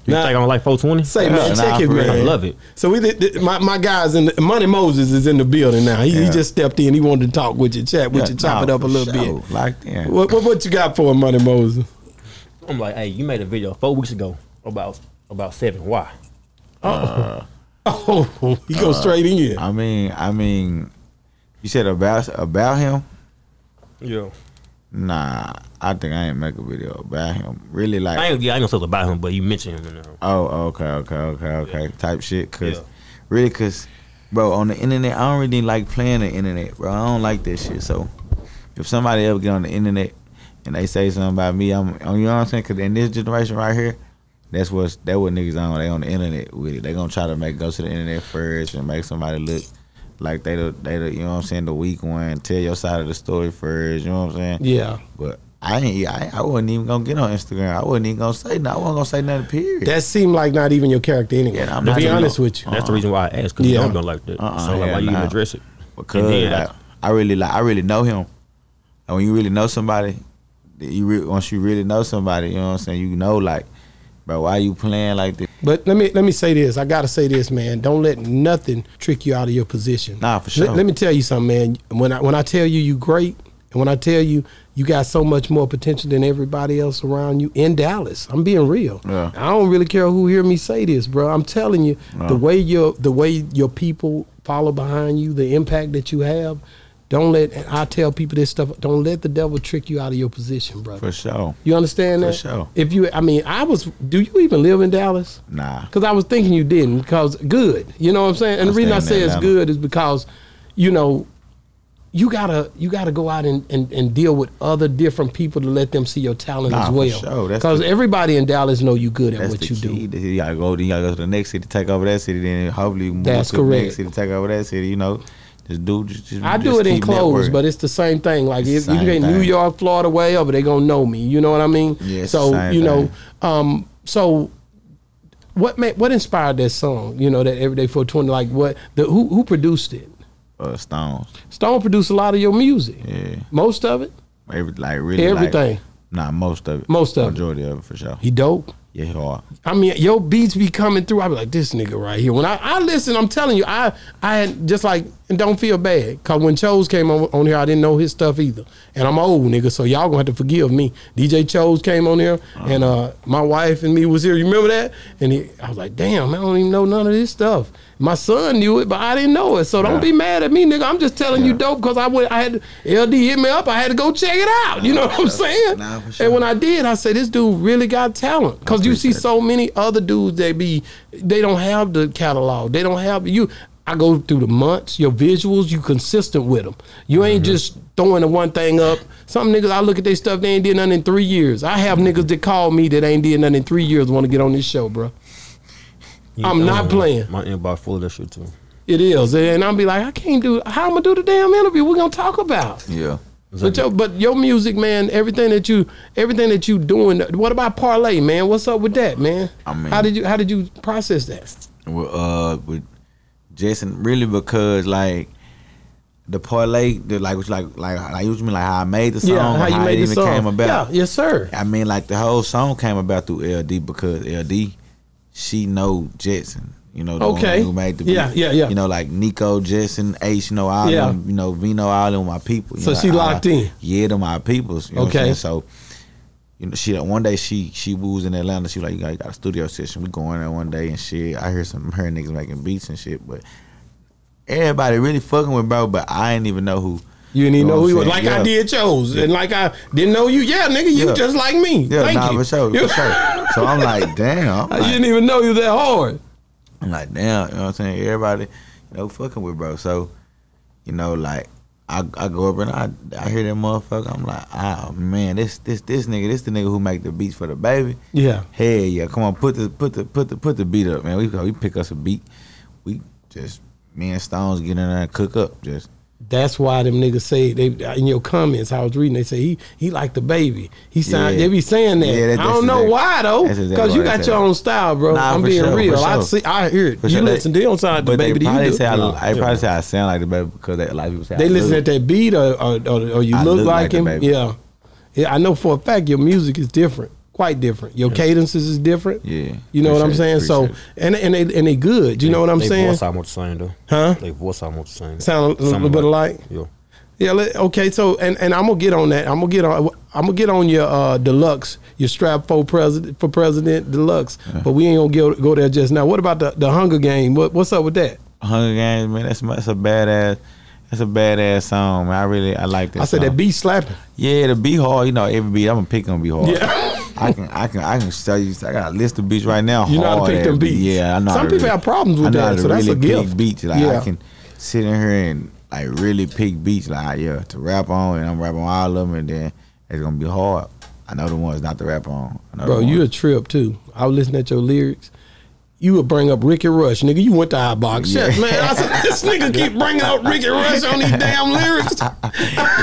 You
Nah.
think I don't like four twenty?
Say
Yeah,
man,
nah,
check it, man.
I love it.
So we did, did- my my guys in the, Money Moses is in the building now. He, he just stepped in. He wanted to talk with you, chat with you, chop it up a little bit.
Like yeah.
What, what what you got for Money Moses?
I'm like, hey, you made a video four weeks ago about about seven. Why?
Oh, uh, [laughs] oh, he go uh, straight in.
I mean, I mean, you said about about him.
Yeah.
Nah, I think I ain't make a video about him. Really, like
I ain't, yeah, I ain't gonna talk about him, but you mentioned him in there.
Oh, okay, okay, okay, okay. Type shit. Cause
Yeah.
really, cause bro, on the internet, I don't really like playing the internet, bro. I don't like that shit. So if somebody ever get on the internet and they say something about me, I'm, I'm you know what I'm saying? Cause in this generation right here, that's what that what niggas on. They on the internet with it. They gonna try to make go to the internet first and make somebody look like they the they the you know what I'm saying the weak one. Tell your side of the story first. You know what I'm saying?
Yeah,
But I ain't. I, I wasn't even gonna get on Instagram. I wasn't even gonna say. No, I wasn't gonna say nothing. Period.
that seemed like not even your character anyway.
Yeah, I'm
to
not
be
even-
honest with you,
That's the reason why I asked, because
Yeah.
you don't go like that.
Uh-uh,
so like,
yeah,
why you
nah.
even address it?
because
And then
I, I really like I really know him. And when you really know somebody, you re- once you really know somebody, you know what I'm saying. You know, like, bro, why you playing like this?
But let me let me say this. I gotta say this, man. Don't let nothing trick you out of your position.
Nah, for
Let-
sure.
Let, me tell you something, man. When I when I tell you you great, and when I tell you you got so much more potential than everybody else around you in Dallas, I'm being real.
Yeah.
I don't really care who hear me say this, bro. I'm telling you,
Yeah.
the way your the way your people follow behind you, the impact that you have. Don't let I tell people this stuff. Don't let the devil trick you out of your position, brother.
For sure.
You understand that?
For sure.
If you, I mean, I was. Do you even live in Dallas?
Nah.
Because I was thinking you didn't. Because good, you know what I'm saying. And
I
the reason I say it's good is because, you know, you gotta you gotta go out and, and, and deal with other different people to let them see your talent
Nah,
as
for
well.
sure.
Because
the-
everybody in Dallas know you good at what you
key.
do.
You gotta go. You gotta go to the next city, take over that city. Then hopefully move
That's
to the next city, take over that city. You know, just do. Just, just
I do
just
it in clothes, but it's the same thing. Like
It's
if you get New. York, Florida, wherever, they gonna know me. You know what I mean?
Yeah,
so you know,
thing.
um, so what made what inspired that song? You know, that Everyday 420. Like what? The who who produced it?
uh, Stones.
Stone produced a lot of your music.
Yeah,
Most of it.
every like really
Everything.
Like, nah, most of it.
Most of it.
majority of it for sure.
He dope.
Yeah, hard.
I mean, your beats be coming through. I be like, this nigga right here. When I, I listen, I'm telling you, I I had just like and don't feel bad. Cause when Chose came on, on here, I didn't know his stuff either. And I'm old nigga, so y'all gonna have to forgive me. DJ Chose came on here, and uh, my wife and me was here. You remember that? And he, I was like, damn, I don't even know none of this stuff. My son knew it, but I didn't know it. So don't
Yeah.
be mad at me, nigga. I'm just telling you dope because I went. I had LD hit me up. I had to go check it out. You know what I'm saying?
Nah, for
And when I did, I said, this dude really got talent. Because because you see so many other dudes that be they don't have the catalog. They don't have you. I go through the months, your visuals, you consistent with them. You ain't
Mm-hmm.
just throwing the one thing up. Some niggas, I look at their stuff, they ain't did nothing in three years. I have niggas that call me that ain't did nothing in three years want to get on this show, bro.
You-
I'm not playing.
My inbox full of that shit too.
It is, and I'll be like, I can't do. How I'm gonna do the damn interview? We're gonna talk about.
Yeah.
But your, but your music, man, everything that you, everything that you doing. What about parlay, man? What's up with that, man?
I mean-
how did you, how did you process that?
with uh with Jason really because like the parlay the like was like like like you mean like how I made the song
yeah,
or
how you
it
made the
even
song?
came about.
Yeah, yes, sir.
I mean like the whole song came about through LD because LD she know Jetson. You know, the one who made the beat.
Yeah, yeah, yeah.
You know, like Nico, Jetson, Ace, you know, all
Yeah.
them, you know, Vino, all them my people. you
So
know,
she locked in.
Yeah, them my peoples. You know
Okay.
what I'm saying? So you know, she one day she she was in Atlanta. She was like, you got, you got a studio session. We going there one day and shit. I hear some her niggas making beats and shit, but everybody really fucking with bro. But I didn't even know who.
You didn't even
know
know who you was. Like
saying?
I
Yeah.
did yours, and like I didn't know you. Yeah, nigga, you
Yeah.
just like me.
Yeah,
Thank
nah,
you.
for sure,
You-
for sure. [laughs] So I'm like, damn. I'm
I
like,
didn't even know you that hard.
I'm like, damn, you know what I'm saying? Everybody, you know, fucking with bro. So, you know, like I, I go up and I I hear that motherfucker. I'm like, oh man, this this this nigga, this the nigga who make the beats for DaBaby.
Yeah.
Hey yeah, come on, put the put the put the put the beat up, man. We we pick us a beat. We just me and Stones get in there and cook up. Just
That's why them niggas say they in your comments. I was reading. They say he he like DaBaby. He sound.
Yeah.
They be saying that.
Yeah, that-
I don't know
exactly-
why though. Because you got your own style, bro.
Nah,
I'm being
sure,
real. I see. I hear it.
For
you
sure,
listen. They don't sound like DaBaby.
they probably
you do.
say I,
No,
I probably say I sound like DaBaby because they, a lot of people say
They
I
listen
look-
at that beat or or, or, or you look,
look
like,
like
him. Yeah. Yeah, I know for a fact your music is different, quite different. Your cadences is different.
Yeah,
You know what I'm saying?
it,
So
appreciate
and and they and they good. You know what I'm
they
saying?
voice almost the same though.
Huh?
They voice almost the same.
Sound a little bit alike.
Yeah.
Yeah. Okay. So and and I'm gonna get on that. I'm gonna get on. I'm gonna get on your uh, deluxe, your strap for president for president deluxe. But we ain't gonna go go there just now. What about the the Hunger Game? What what's up with that?
Hunger Games, man. That's that's a badass. That's a badass song, man. I really I like that.
I said
song.
that beat slapping.
Yeah, the beat hard. You know, every beat I'm gonna pick on be hard.
Yeah. [laughs]
I can I can I can tell you. I got a list of beats right now.
You know how to pick them beats.
Yeah, I know.
Some people
really-
have problems with
I know
that,
how to
so that's
really
a gift.
Pick beats like
Yeah.
I can sit in here and like really pick beats like yeah to rap on, and I'm rapping all of them, and then it's gonna be hard. I know the ones not to rap on.
Bro, you a trip too. I was listening at your lyrics. You would bring up Ricky Rush, nigga. You went to iBox. Shit,
Yeah.
man. I said, this nigga keep bringing up Ricky Rush on these damn lyrics. [laughs]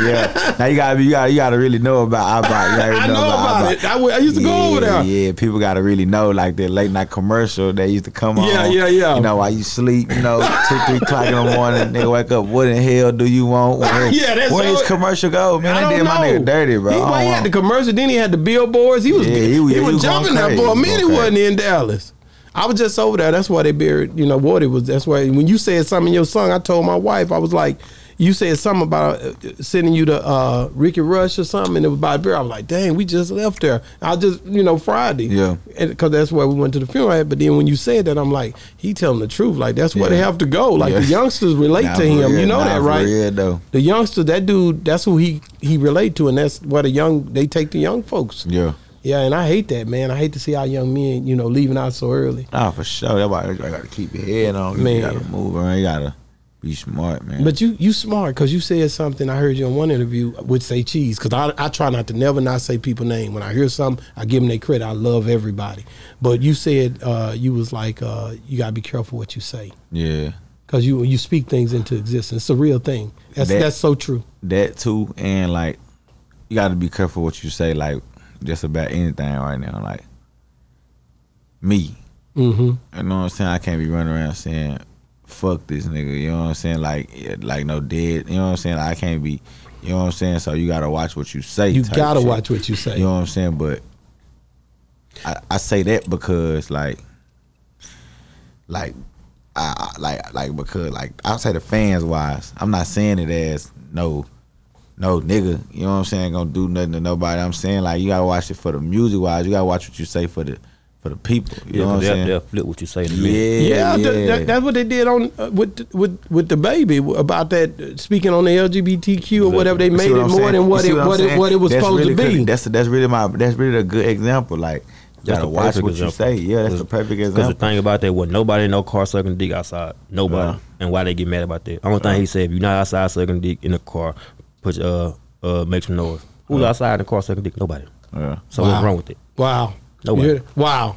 yeah. Now you gotta you gotta you gotta really know about iBox. You
I
know,
know about it. I used to go over there.
Yeah, people gotta really know like the late night commercial that used to come on.
Yeah, yeah, yeah.
You know, while you sleep, you know, two, three o'clock in the morning, nigga wake up, what in hell do you want? [laughs] Where,
Yeah, that's
where his commercial go? Man,
I
they did my nigga dirty, bro.
He, well, he had the commercial, then he had the billboards. He was
Yeah,
he,
he was- he
was
was
jumping
going
there for a minute. He wasn't in Dallas. I was just over there. That's why they buried. You know what it was. That's why when you said something in your song, I told my wife I was like, you said something about uh, sending you to uh, Ricky Rush or something, and it was about beer. I was like, dang, we just left there. I just you know Friday.
Yeah.
because that's where we went to the funeral. at. But then when you said that, I'm like, he telling the truth. Like that's where
Yeah.
they have to go. Like
Yeah.
the youngsters relate
Nah,
to him.
real,
you know
nah,
that, right?
real, though.
The youngster, that dude, that's who he he relate to, and that's what the young they take the young folks.
Yeah.
Yeah, and I hate that, man. I hate to see our young men, you know, leaving out so early.
Nah, for sure. That's why I gotta keep your head on. Man. You
Man.
gotta move around. You gotta be smart, man.
But you you smart because you said something. I heard you in one interview with say cheese because I, I try not to never not say people name when I hear something. I give them their credit. I love everybody, but you said uh, you was like uh, you gotta be careful what you say
yeah.
because you you speak things into existence. It's a real thing. That's
That-
that's so true.
that too, and like you got to be careful what you say, like just about anything right now. Like me,
Mm-hmm.
you know what I'm saying? I can't be running around saying "fuck this nigga." You know what I'm saying? Like, like no dead. You know what I'm saying? Like, I can't be. You know what I'm saying? So you gotta watch what you say.
You gotta
shit.
watch what you say.
You know what I'm saying? But I, I say that because like, like, I I- like like because like outside the fans wise, I'm not saying it as no, no nigga. You know what I'm saying? Gonna do nothing to nobody. I'm saying like you gotta watch it for the music wise. You gotta watch what you say for the for the people. You
Yeah,
know what I'm
they'll,
saying?
they'll flip what you say in a minute.
Yeah,
Yeah,
yeah.
that- that's what they did on uh, with with with DaBaby about that uh, speaking on the LGBTQ or whatever. They
You see
made it
I'm
more
saying?
than what it what it what it was
That's
supposed
really
to be.
good. That's that's really my that's really a good example. Like
That's
gotta watch
perfect
what you say. Yeah, that's the perfect example.
Because the thing about that was nobody in no car sucking dick outside. Nobody.
Yeah.
And why they get mad about that? Only thing he said, if you're not outside sucking dick in the car, put your, uh uh make some noise. Who's outside in the car sucking dick? Nobody.
Yeah.
So
Wow.
what's wrong with it?
Wow.
Nobody.
You Wow.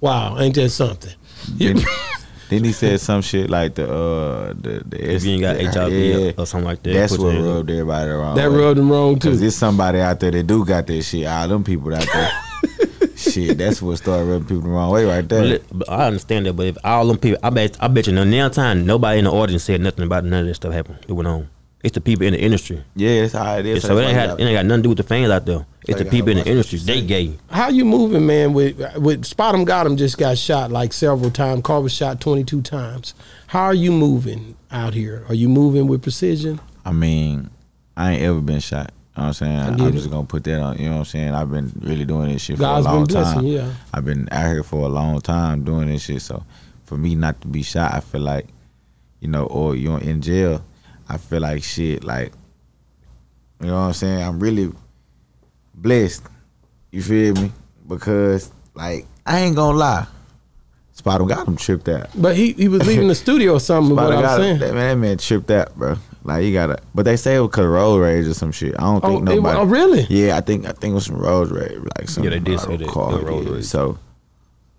Wow. Ain't that something? You-
Then, [laughs] then he said some shit like the uh the the
If you ain't got
the-
HIV
yeah,
or something like that,
That's what
hands up.
rubbed everybody the wrong.
that
way.
rubbed them wrong too.
Cause
too.
there's somebody out there that do got that shit. All them people out there. [laughs] shit, that's what started rubbing people the wrong way right there.
But but I understand that, but if all them people, I bet, I bet you, in now time, nobody in the audience said nothing about none of that stuff happened. It went on. It's the people in the industry.
yeah, that's how it is.
so it ain't, had, it ain't got nothing to do with the fans out there. It's
So
the people in the industry. They
say.
gay.
How you moving, man? With with Spotemgottem just got shot like several times. was shot twenty two times. How are you moving out here? Are you moving with precision?
I mean, I ain't ever been shot. You know what I'm saying?
I
I'm just
it.
gonna put that on. You know what I'm saying? I've been really doing this shit for
God's
a
been
long
blessing.
time.
Yeah.
I've been out here for a long time doing this shit. So for me not to be shot, I feel like, you know, or you're in jail, I feel like shit. Like, you know what I'm saying? I'm really blessed. You feel me? Because like I ain't gonna lie, Spotemgottem tripped out.
But he, he was leaving the [laughs] studio or something.
Spot
What
'em
I'm
got
saying.
him. That man, that man tripped out, bro. Like you gotta, but they say it was cause road rage or some shit. I don't
Oh,
think
it,
nobody.
oh, really?
Yeah, I think I think it was some road rage, like some
Yeah, they did say that,
car
yeah, road rage.
So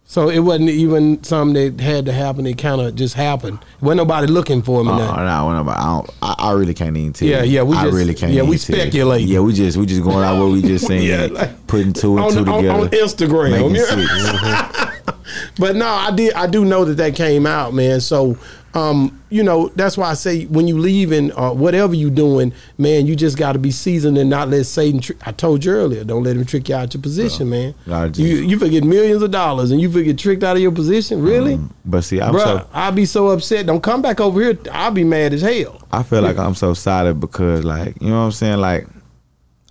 So it wasn't even something that had to happen. It kind of just happened. Wasn't nobody looking for him.
uh,
and
no,
nothing.
no, I, I, I really can't even tell.
Yeah,
you.
yeah, we
I
just-
really can't.
yeah, we
you. Yeah, we just we just going out what we just [laughs] saying,
Yeah, like-
putting two and
on,
two together,
on Instagram. Yeah. [laughs]
six.
But no, I did. I do know that that came out, man. So, um, you know, that's why I say when you leaving or whatever you doing, man, you just got to be seasoned and not let Satan. I told you earlier, don't let him trick you out your position, man. You you forget millions of dollars and you forget tricked out of your position, really,
But see, I'm
Bruh,
so
I'll be so upset. Don't come back over here. I'll be mad as hell.
I feel like I'm so solid because, like, you know what I'm saying? Like,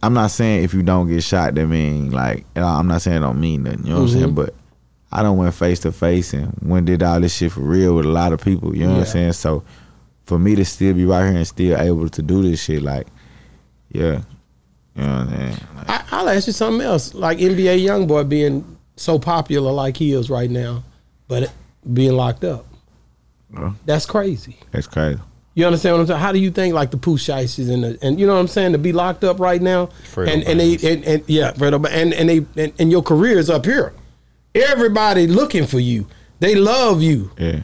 I'm not saying if you don't get shot, that mean like I'm not saying it don't mean nothing. You know what I'm saying?
Mhm.
But I don't went face to face and when did all this shit for real with a lot of people. You know what I'm saying? So for me to still be right here and still able to do this shit, like, yeah, you know what I'm saying? Like,
I, I'll ask you something else. Like NBA YoungBoy being so popular like he is right now, but being locked up.
Huh?
That's crazy.
that's crazy.
You understand what I'm saying? How do you think like the Pooh Shiesties and the, and you know what I'm saying to be locked up right now
Fredo
and and they and, and yeah Fredo, and and they and, and your career is up here. Everybody looking for you. They love you
Yeah.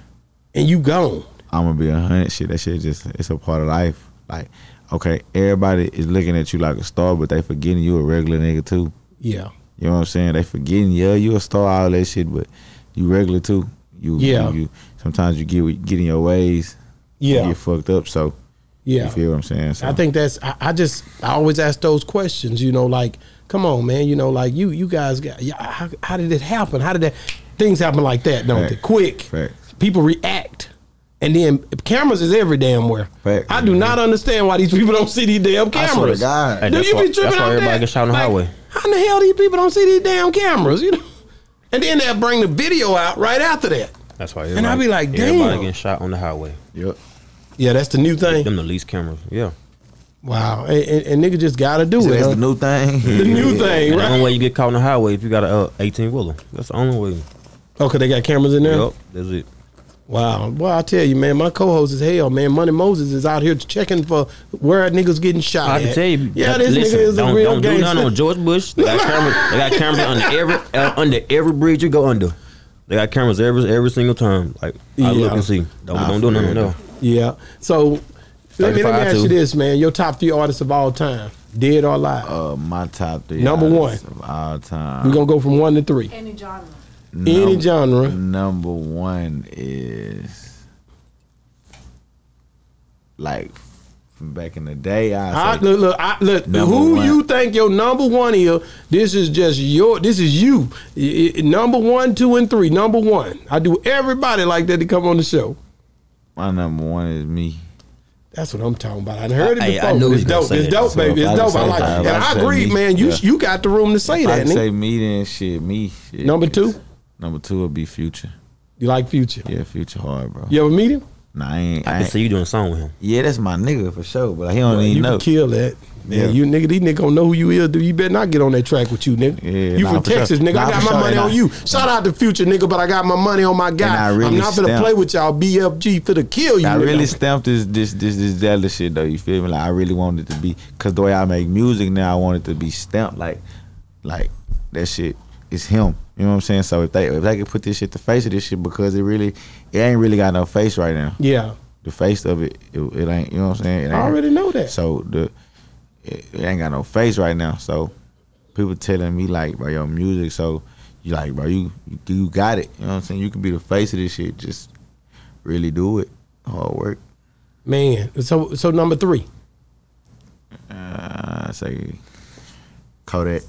and you gone.
I'm gonna be a hundred shit. That shit just it's a part of life. Like, okay, everybody is looking at you like a star, but they forgetting you a regular nigga too.
Yeah.
You know what I'm saying? They forgetting, yeah, you a star, all that shit, but you regular too. You,
Yeah.
you, you sometimes you get get in your ways,
Yeah.
you get fucked up. So
Yeah.
you feel what I'm saying? So
I think that's I, I just I always ask those questions, you know, like, come on, man, you know, like you you guys got yeah, how, how did it happen? How did that things happen like that, don't they? Quick.
Fact.
People react. And then cameras is every damn where.
Fact.
I do not understand why these people don't see these damn cameras.
I swear to
cameras.
God.
Do
that's
you
why-
be tripping
that's why
out
everybody
there?
gets shot on the
Like,
highway.
How in the hell these people don't see these damn cameras? You know? And then they'll bring the video out right after that.
That's why.
And I be like, damn.
everybody
damn.
getting shot on the highway.
Yep.
Yeah, that's the new thing.
Them the least cameras. Yeah.
Wow. And, and, and nigga just gotta do
So
it.
that's
huh?
the new thing. [laughs]
The new thing,
And the only way you get caught on the highway if you got a uh, 18 wheeler. That's the only way.
Okay, they got cameras in there?
Yup. That's it.
Wow. Well, I tell you, man, my co-host is hell, man. Money Moses is out here checking for where niggas getting shot.
I can
at.
tell you.
Yeah,
that-
this
listen,
nigga is
don't,
a real
Don't do nothing on George Bush. They got cameras. They got cameras under every uh, under every bridge you go under. They got cameras every every single time. Like I look and see. Don't
Nah,
don't do nothing. No.
Yeah. So let me, let me
35
ask you this, man. Your top three artists of all time, dead or alive.
Uh, my top three
Number
artists of all time.
We're gonna go from one to three.
Any genre.
Any genre.
Number one is like back in the day. I
I, look, look, I, look. Who
one.
you think your number one is? This is just your. This is you. I- I- number one, two, and three. Number one. I do everybody like that to come on the show.
my number one is me.
That's what I'm talking about. I heard it
I- I
before.
knew
it's dope. It's dope, baby. It's dope. I like it. And
I
I agree, man. You you got the room to say that,
I'd say me then shit, me. Shit,
Number two?
Number two would be Future.
You like Future?
Yeah, Future hard, bro.
You ever meet him?
Nah, I ain't.
I
I
can
ain't
see you doing a song with him.
yeah, that's my nigga for sure. But he don't even
you
know.
can kill that. Man,
Yeah.
you nigga, these niggas gonna know who you is. Dude, you better not get on that track with you, nigga.
Yeah,
you
nah,
from
for sure.
Texas, nigga.
Nah,
I got my
sure,
money
and
on
I-
you. Shout out to Future, nigga, but I got my money on my guy.
I really
I'm not gonna
stamped-
play with y'all BFG for the kill you.
I
nigga.
really stamped this this this this Zelda shit though. You feel me? Like I really wanted it to be because the way I make music now, I want it to be stamped like like that shit is him. You know what I'm saying? So if they if they could put this shit the face of this shit because it really it ain't really got no face right now.
Yeah,
The face of it, it, it ain't. You know what I'm saying?
I already know that.
So the it, it ain't got no face right now. So people telling me like, bro, your music. So you like, bro, you you, you got it. You know what I'm saying? You can be the face of this shit. Just really do it. Hard work.
Man, so so number three.
Uh, I say Kodak.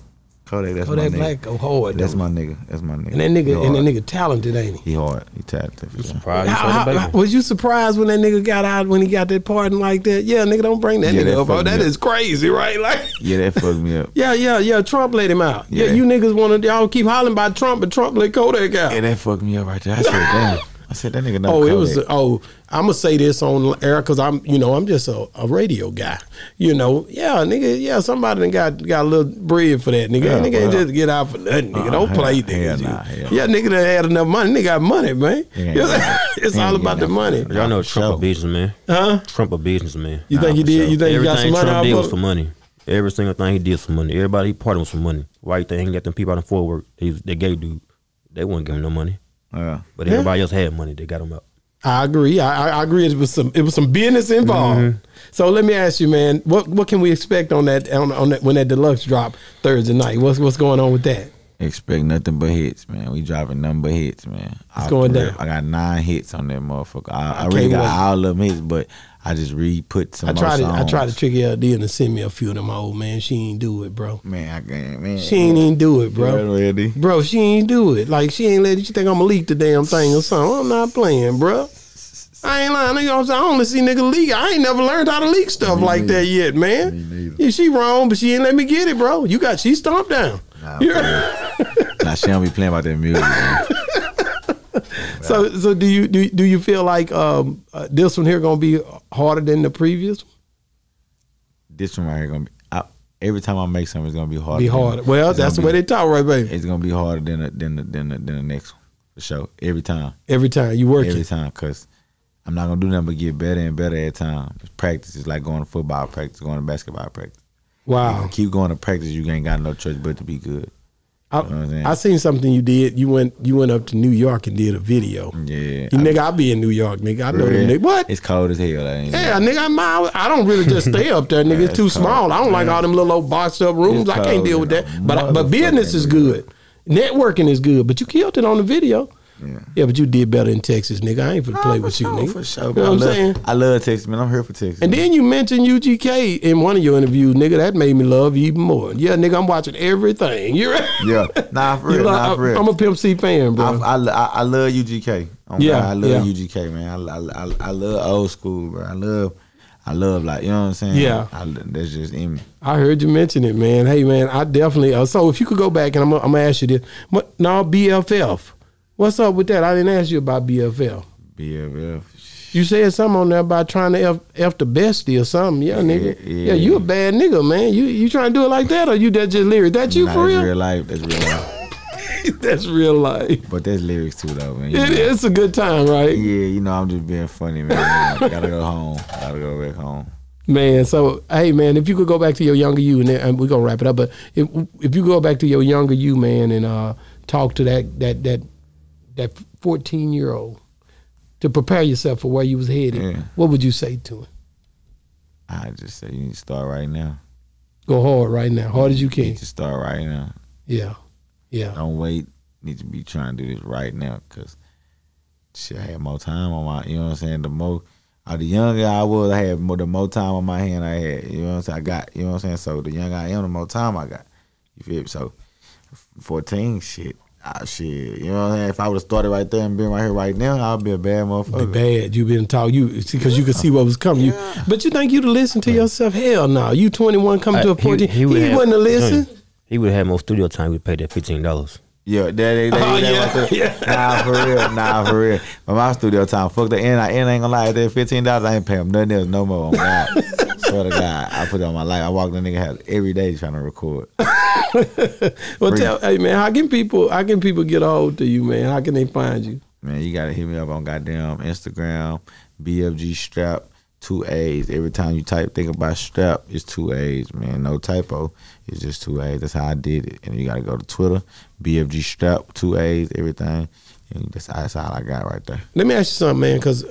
Kodak. That's
Kodak
my nigga.
Black go hard.
That's my nigga. That's my nigga.
and that nigga
He
and that nigga talented, ain't he?
He hard. He talented. For sure.
Surprised you
How- how- was you surprised when that nigga got out when he got that pardon like that? Yeah, nigga, don't bring that
Yeah,
nigga
that
up. bro.
fucked
That
up.
is crazy, right? [laughs] Like,
Yeah, that fucked me up.
yeah, yeah, yeah. Trump let him out. Yeah,
Yeah.
you niggas want to y'all keep hollering about Trump, but Trump let Kodak out.
Yeah, that fucked me up right there. I said, damn. [laughs] I said that nigga. Know
Oh, it was.
Kodak.
Oh, I'm gonna say this on air because I'm, you know, I'm just a, a radio guy. You know, yeah, nigga, yeah, somebody done got got a little bread for that nigga.
Yeah,
nigga
well.
just get out for nothing, nigga.
Uh,
Don't
hell-
play
hell
niggas. you-
nah,
yeah, nigga that had enough money. Nigga got money, man.
He ain't got- [laughs]
it's all about the
getting
money,
Y'all know Trump
sure.
a businessman.
huh?
Trump a businessman.
You think
Nah,
you did? You think you got some
Everything
money
Trump did was for money. Every single thing he did was for money. Everybody he parted was for money. Why you think he let them people out in Fort Worth? They, they gay dude. They wouldn't give him no money.
Yeah.
But
Yeah.
everybody else had money. They got them up.
I agree. I, I- I agree. It was some. It was some business involved.
Mm-hmm.
So let me ask you, man. What what can we expect on that on, on that when that deluxe drop Thursday night? What's what's going on with that?
Expect nothing but hits, man. We dropping nothing but hits, man.
It's
I-
going down.
I got nine hits on that motherfucker. I, I,
can't
really got
wait.
all of them hits, but I just re-put some
I tried to. I tried to trick LD into send me a few of them old man. She ain't do it, bro.
Man, I can't, man.
She ain't even do it, bro.
Yeah?
Bro, she ain't do it. Like she ain't let it. She think I'm gonna leak the damn thing or something. I'm not playing, bro. I ain't lying. Nigga, I'm saying, I only see nigga leak. I ain't never learned how to leak stuff like
neither.
that yet, man.
Me.
Yeah, she wrong, but she ain't let me get it, bro. You got she stomped down.
Nah, [laughs] Nah, she don't be playing about that music.
So, so do you do, do you feel like um, uh, this one here gonna be harder than the previous? one?
This one right here gonna be. I, every time I make something, it's gonna be harder.
Be
than-
harder. Well, that's the way
be-
they talk, right, baby?
It's gonna be harder than the, than the, than the, than the next one for sure. Every time,
Every time you work
every
it.
time, cause I'm not gonna do nothing but get better and better every time. Practice is like going to football practice, going to basketball practice.
Wow.
Keep going to practice. You ain't got no choice but to be good.
I,
know I'm saying?
I seen something you did. You went you went up to New York and did a video.
Yeah,
You
I-
nigga, I be in New York, nigga. I know them nigga. What?
It's cold as hell. Ain't it?
Yeah, nigga, I'm. I don't really just stay up there, nigga.
Yeah,
it's too
cold.
small. I don't like all them little old boxed up rooms.
It's
I can't deal with that. But but business is good. Networking is good. But you killed it on the video.
Yeah.
Yeah, but you did better in Texas, nigga. I ain't finna play with you, nigga.
For sure.
You know what I'm
love,
saying?
I love Texas, man. I'm here for Texas.
And
man.
then you mentioned UGK in one of your interviews, nigga. That made me love you even more. Yeah, nigga, I'm watching everything. You're right.
yeah, nah, [laughs] for real,
know,
nah, for real.
I'm a Pimp C fan, bro.
I, I, I, I love UGK. Oh,
Yeah,
God, I love
yeah.
UGK, man. I, I, I, I love old school, bro. I love, I love like you know what I'm saying.
Yeah.
I, that's just in me.
I heard you mention it, man. Hey, man, I definitely. Uh, so if you could go back and I'm, gonna- I'm gonna ask you this. What? No, BFF. What's up with that? I didn't ask you about BFF.
BFF.
You said something on there about trying to F, F the bestie or something. Yeah, nigga. Yeah,
yeah.
you a bad nigga, man. You you trying to do it like that or you that just lyrics? That you
Nah,
for
that's
real?
real life. That's real life. [laughs]
That's real life.
But that's lyrics too, though, man.
It, it's a good time, right?
Yeah, you know I'm just being funny, man. Gotta go home. Gotta go back home.
Man, so hey, man, if you could go back to your younger you, and, then, and we're gonna wrap it up. But if if you go back to your younger you, man, and uh, talk to that that that that fourteen year old to prepare yourself for where you was headed,
Yeah.
what would you say to him?
I just say you need to start right now.
Go hard right now, hard as you
You
can.
need to start right now.
Yeah, yeah,
Don't wait. Need to be trying to do this right now because shit, I had more time on my. You know what I'm saying? The more, uh, the younger I was, I had more. The more time on my hand I had. You know what I'm saying? I got. You know what I'm saying? So the younger I am, the more time I got. You feel me? So, 14, shit. Ah, shit. You know what I'm saying? If I would have started right there and been right here right now, I'd be a bad
be
motherfucker.
bad. You been taught you because you could see what was coming. You, but you think you'd have listened to yourself? Hell no. You twenty one coming to a
Uh,
fourteen. He,
would have-
wouldn't have listened.
He would have had more studio time. We paid that fifteen dollars.
Yeah, that they, they,
Oh,
they
yeah,
want to- [laughs]
yeah.
Nah, for real, nah, for real. But my studio time, fuck the and I and I ain't gonna lie, that fifteen dollars I ain't paying him nothing else no more. On God, [laughs] swear to God, I put on my life. I walk the nigga house every day trying to record. [laughs]
Well,
Free.
tell, hey man, how can people how can people get a hold to you, man? How can they find you?
Man, you gotta hit me up on goddamn Instagram, BFG Straap, two A's. Every time you type, think about Straap, it's two A's, man. No typo. It's just two A's. That's how I did it. And you gotta go to Twitter, BFG Straap, two A's, everything. And that's, that's all I got right there.
Let me ask you something, man, because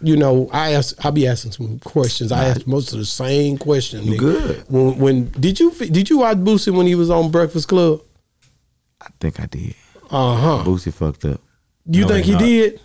you know I ask, I'll be asking some questions. I ask most of the same questions.
You good.
When, when did you did you watch Boosie when he was on Breakfast Club?
I think I did.
Uh huh.
Boosie fucked up.
You
No,
think
he
he
not.
did?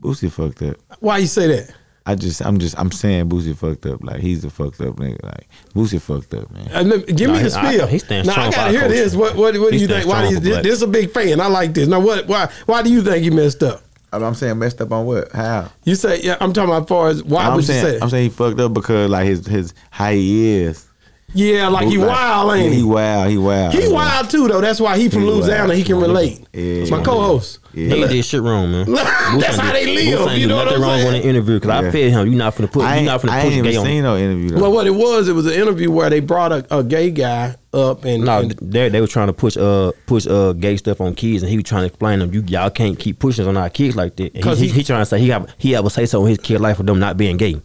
Boosie fucked up.
Why you say that?
I just, I'm just, I'm saying Boosie fucked up. Like he's a fucked up nigga. Like Boosie fucked up, man.
Uh, me- give me
he-
the
I-
spill.
he stands
now I
strong for
gotta hear
culture.
this. What what, what do you think? Why do you,
for
this,
black.
this a big fan? I like this. Now what? Why why do you think he messed up?
I'm I'm saying messed up on what? How?
You say yeah. I'm talking about as far as why
I'm
would
saying,
you say?
I'm saying he fucked up because like his his how he is.
yeah, like he
Like,
wild, ain't
he
he?
wild. He wild.
He wild too though. That's why he from
He
Louisiana.
wild.
He can relate.
Yeah.
My co-host.
He
Yeah.
did shit wrong, man. [laughs]
That's how they live,
Boots ain't
you know what
nothing
I'm
wrong
saying?
on the interview because
Yeah.
I fed him. You not finna put.
I
You not finna
I
push
ain't
gay
even
on.
seen no interview though.
Well, what it was, it was an interview where they brought a, a gay guy up and,
No,
and
they they were trying to push uh push uh gay stuff on kids, and he was trying to explain them. You y'all can't keep pushing on our kids like that. And
'Cause
He,
he-
he, he trying to say he have he ever say so in his kid life for them not being gay.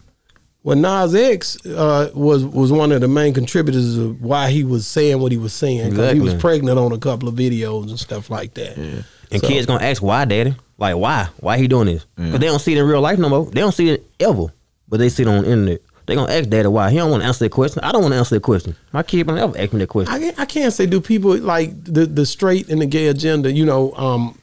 Well, Nas X uh, was was one of the main contributors of why he was saying what he was saying. 'cause He was pregnant on a couple of videos and stuff like that.
And
So-
kids gonna ask why, daddy? Like why? Why he doing this? But they don't see it in real life no more. They don't see it ever. But they see it on the internet. They gonna ask daddy why. He don't want to answer that question. I don't want to answer that question. My kid don't ever ask me that question.
I can't, I can't say do people like the the straight and the gay agenda. You know, um,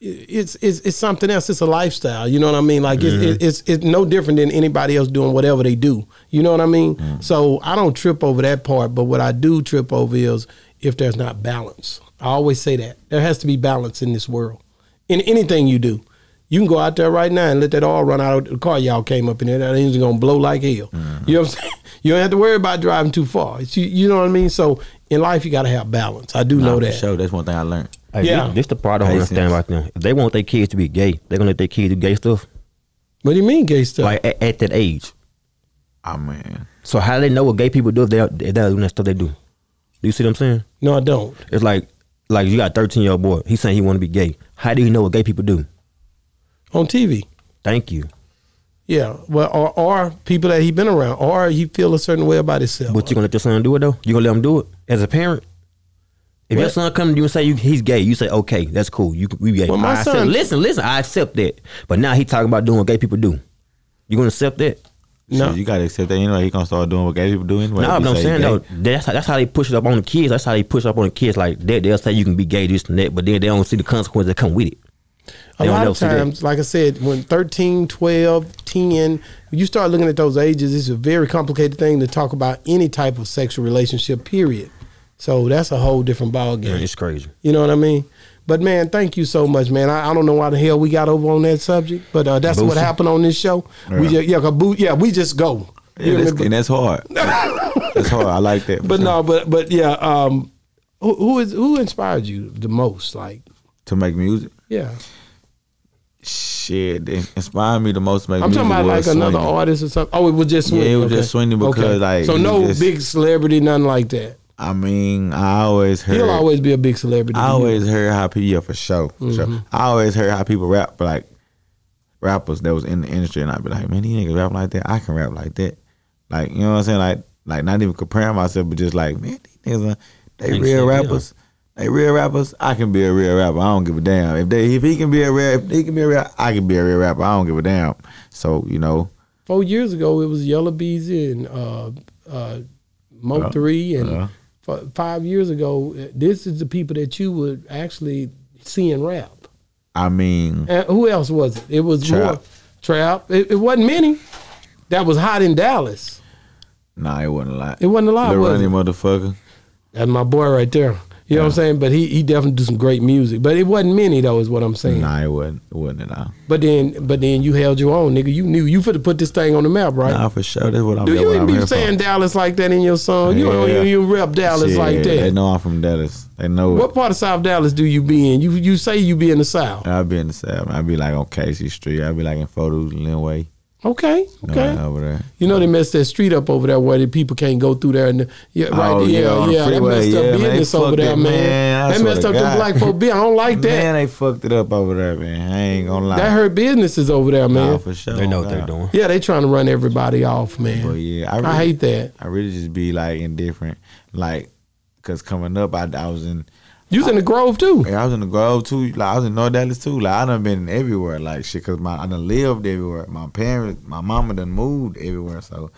it's it's it's something else. It's a lifestyle. You know what I mean? Like
Mm-hmm.
it, it, it's it's no different than anybody else doing whatever they do. You know what I mean?
Mm.
So I don't trip over that part. But what I do trip over is if there's not balance. I always say that there has to be balance in this world. In anything you do. You can go out there right now and let that all run out of the car y'all came up in there. That engine's gonna blow like hell.
Mm-hmm.
You know what I'm saying? [laughs] You don't have to worry about driving too far. It's, you, you know what I mean? So in life you gotta have balance. I do
Nah,
know that.
sure. That's one thing I learned.
Hey,
Yeah.
this, this the part I don't understand right now. If they want their kids to be gay, they're gonna let their kids do gay stuff.
What do you mean gay stuff?
Like at, at that age.
Oh man.
So how do they know what gay people do if they're, if they're doing that stuff they do? Do you see what I'm saying?
no, I don't.
It's like like you got a 13 year old boy. He's saying he want to be gay. How do you know what gay people do?
On TV.
Thank you.
Yeah. Well or, or people that he been around. Or he feel a certain way about himself.
But you gonna let your son do it though? You gonna let him do it as a parent? If your son come to you and say you, he's gay, you say okay, that's cool. You we gay.
Well, my
I accept-
son-
listen, listen, I accept that. But now he talking about doing what gay people do. You gonna accept that?
No.
No, you gotta accept that. You know, he gonna start doing what gay people doing.
No, but I'm saying though, that's how, that's how they push it up on the kids. That's how they push it up on the kids. Like they, they'll say you can be gay, this and that, but then they don't see the consequences that come with it.
a
They don't
lot of times, like I said, when 13, 12, 10, you start looking at those ages, it's a very complicated thing to talk about any type of sexual relationship, period. So that's a whole different ball
Yeah,
game.
it's crazy.
You know what I mean? But man, thank you so much, man. I, I don't know why the hell we got over on that subject, but uh, that's what happened on this show. We
Yeah.
just, yeah, yeah, we just go.
Yeah, that's, and that's hard. [laughs] that's hard. I like that.
but
sure.
no, but but yeah, um, who, who is who inspired you the most? Like,
to make music,
yeah,
shit, they inspired me the most. To make
I'm talking about like
was
another artist or something. Oh, it was just
Yeah, it was
okay.
just swinging because, like,
so no
just-
big celebrity, nothing like that.
I mean, I always heard.
He'll always be a big celebrity.
I
to you.
always heard how people, yeah, for sure, for.
Mm-hmm.
I always heard how people rap, but like rappers that was in the industry, and I'd be like, man, these niggas rap like that. I can rap like that. Like, you know what I'm saying? Like, like not even comparing myself, but just like, man, these niggas, are, they real
sense, yeah.
rappers. They real rappers. I can be a real rapper. I don't give a damn. If they, if he can be a real, if he can be a real, I can be a real rapper. I don't give a damn. So you know,
Four years ago, it was Yella Beezy and uh, uh, Mo
Yeah.
Three, and
Yeah.
Five years ago, uh, this is the people that you would actually see in rap.
I mean,
And who else was it? It was
Trap.
more trap. It, it wasn't many. That was hot in Dallas.
nah, it wasn't a lot.
It wasn't a lot.
the
Was
running
it?
motherfucker.
That's my boy right there. You know what I'm saying? But he he definitely do some great music. But it wasn't many though, is what I'm saying.
Nah, it wasn't. It wasn't at all.
But then but then you held your own, nigga. You knew you finna put this thing on the map, right?
Nah, for sure. That's what I'm.
Do you even be saying
for.
Dallas like that in your song? You don't
Yeah.
even you rep Dallas
Shit,
like that.
They know I'm from Dallas. They know
What
it.
part of South Dallas do you be in? You you say you be in the South.
I'll be in the South. I'll be like on Casey Street. I'll be like in photos, Linway.
Okay,
You know,
okay.
like over there.
You know they messed that street up over there where the people can't go through there and the, yeah, right
Oh,
there.
yeah,
Yeah,
on the
yeah. They messed up
Yeah, man,
business over there,
it,
man.
man. I
They messed up the black folk. business. I don't like that.
Man, they fucked it up over there, man. I ain't gonna lie.
that hurt businesses over there, man.
Nah, for sure.
They know what
God.
they're doing.
Yeah, they trying to run everybody off, man.
But yeah, I,
I, hate that.
I really just be like indifferent, like, cause coming up, I, I was in,
You was in the Grove too.
Yeah, I was in the Grove too. Like I was in North Dallas too. Like I done been everywhere, like shit. Cause my I done lived everywhere. My parents, my mama done moved everywhere. So,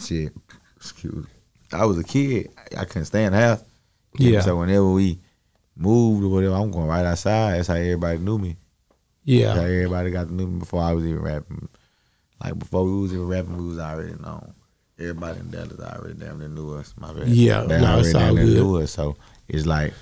shit, excuse. I was a kid. I couldn't stay in the house.
Yeah.
So whenever we moved or whatever, I'm going right outside. That's how everybody knew me. That's how
Yeah.
everybody got to know me before I was even rapping. Like before we was even rapping, we was already known. Everybody in Dallas already damn near knew us. My bad.
Yeah,
they
no,
already damn near
good.
knew us. So it's like,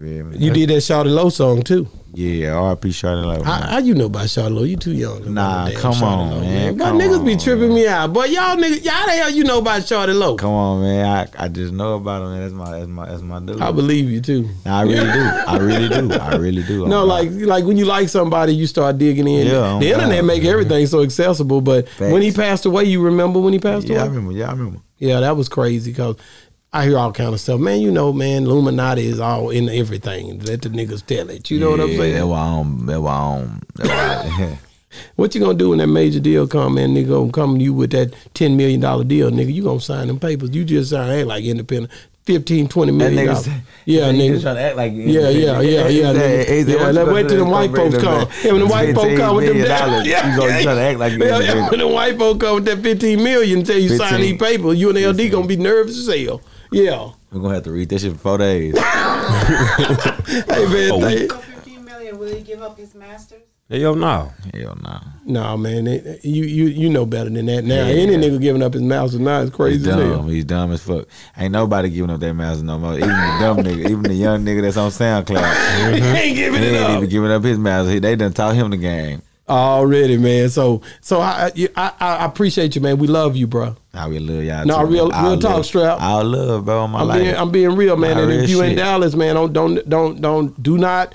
you feel?
You did that Shawty Lo song too.
yeah. R.P. Shorty like,
How, how you know about Shawty Lo? You too young.
Nah, come
Shawty
on,
Low,
man.
But niggas be tripping
man.
me out. But y'all niggas, y'all the hell you know about Shawty Lo?
Come on, man. I, I just know about him. That's my that's my that's my dude.
I believe you too.
Nah, I really do. I really do. I really do. [laughs]
No,
I'm
like like when you like somebody, you start digging in.
Yeah,
the internet
God,
make
man. everything
so accessible. But
Facts.
when he passed away, you remember when he passed
Yeah, I
away?
remember. Yeah, I remember.
Yeah, that was crazy because I hear all kind of stuff. Man, you know, man, Illuminati is all in everything. Let the niggas tell it. You know what I'm
Yeah,
saying?
That's why I'm. That's why I'm. That's why [laughs]
What you gonna do when that major deal come, man? Nigga gonna come to you with that ten million dollar deal, nigga. You gonna sign them papers. You just sign act like independent. 15, 20
That
million dollars. Yeah,
that
nigga.
trying to act like
Yeah, yeah, yeah, yeah. nigga. Yeah, let's wait till the white folks come. Yeah, when the white folks come with them
dollars, [laughs]
yeah,
you gonna try to act like
Yeah, yeah, when the white folk come with that 15 million tell you sign these papers, you and LD gonna be nervous as hell. Yeah.
We're gonna have to read that shit for four days. [laughs]
Hey man,
Oh,
they-
15 million, will he give up his masters?
Hell no.
Hell no.
Nah, man, they- you you you know better than that. Now
Yeah.
any nigga giving up his mouse is not as
He's
crazy as hell.
He's dumb as fuck. Ain't nobody giving up that master no more. Even the dumb nigga, [laughs] even the young nigga that's on SoundCloud.
He ain't giving
He
it
ain't
up
even giving up his master. He- They done taught him the game.
Already, man. So so I, I I I appreciate you, man. We love you, bro.
I will love y'all.
No,
too,
real- real
I'll
talk,
love-
Straap.
I'll love, bro. My
I'm
life.
being I'm being real, man.
Nah,
and if
real
you in. Dallas, man, don't don't don't don't do not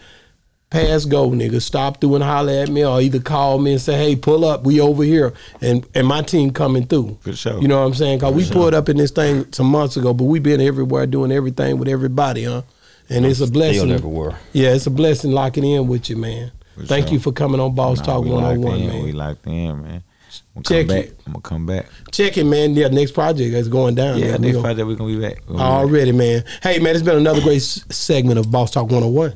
pass go, nigga. Stop through and holler at me, or either call me and say, "Hey, pull up, we over here," and and my team coming through.
For sure.
You know what I'm saying? Cause we pulled up in this thing some months ago, but we been everywhere doing everything with everybody, huh? And it's a blessing.
Everywhere.
Yeah, it's a blessing locking in with you, man.
For
Thank
sure.
you for coming on Boss
Nah,
Talk
we locked
101,
in.
man.
We locked in, man. I'm
Check
gonna
it.
I'm gonna come back.
Check it, man. Yeah, next project is going down.
Yeah,
man. We
next
gonna-
Friday we gonna be back. We gonna be back.
Already, man. Hey, man, it's been another great segment of Boss Talk 101.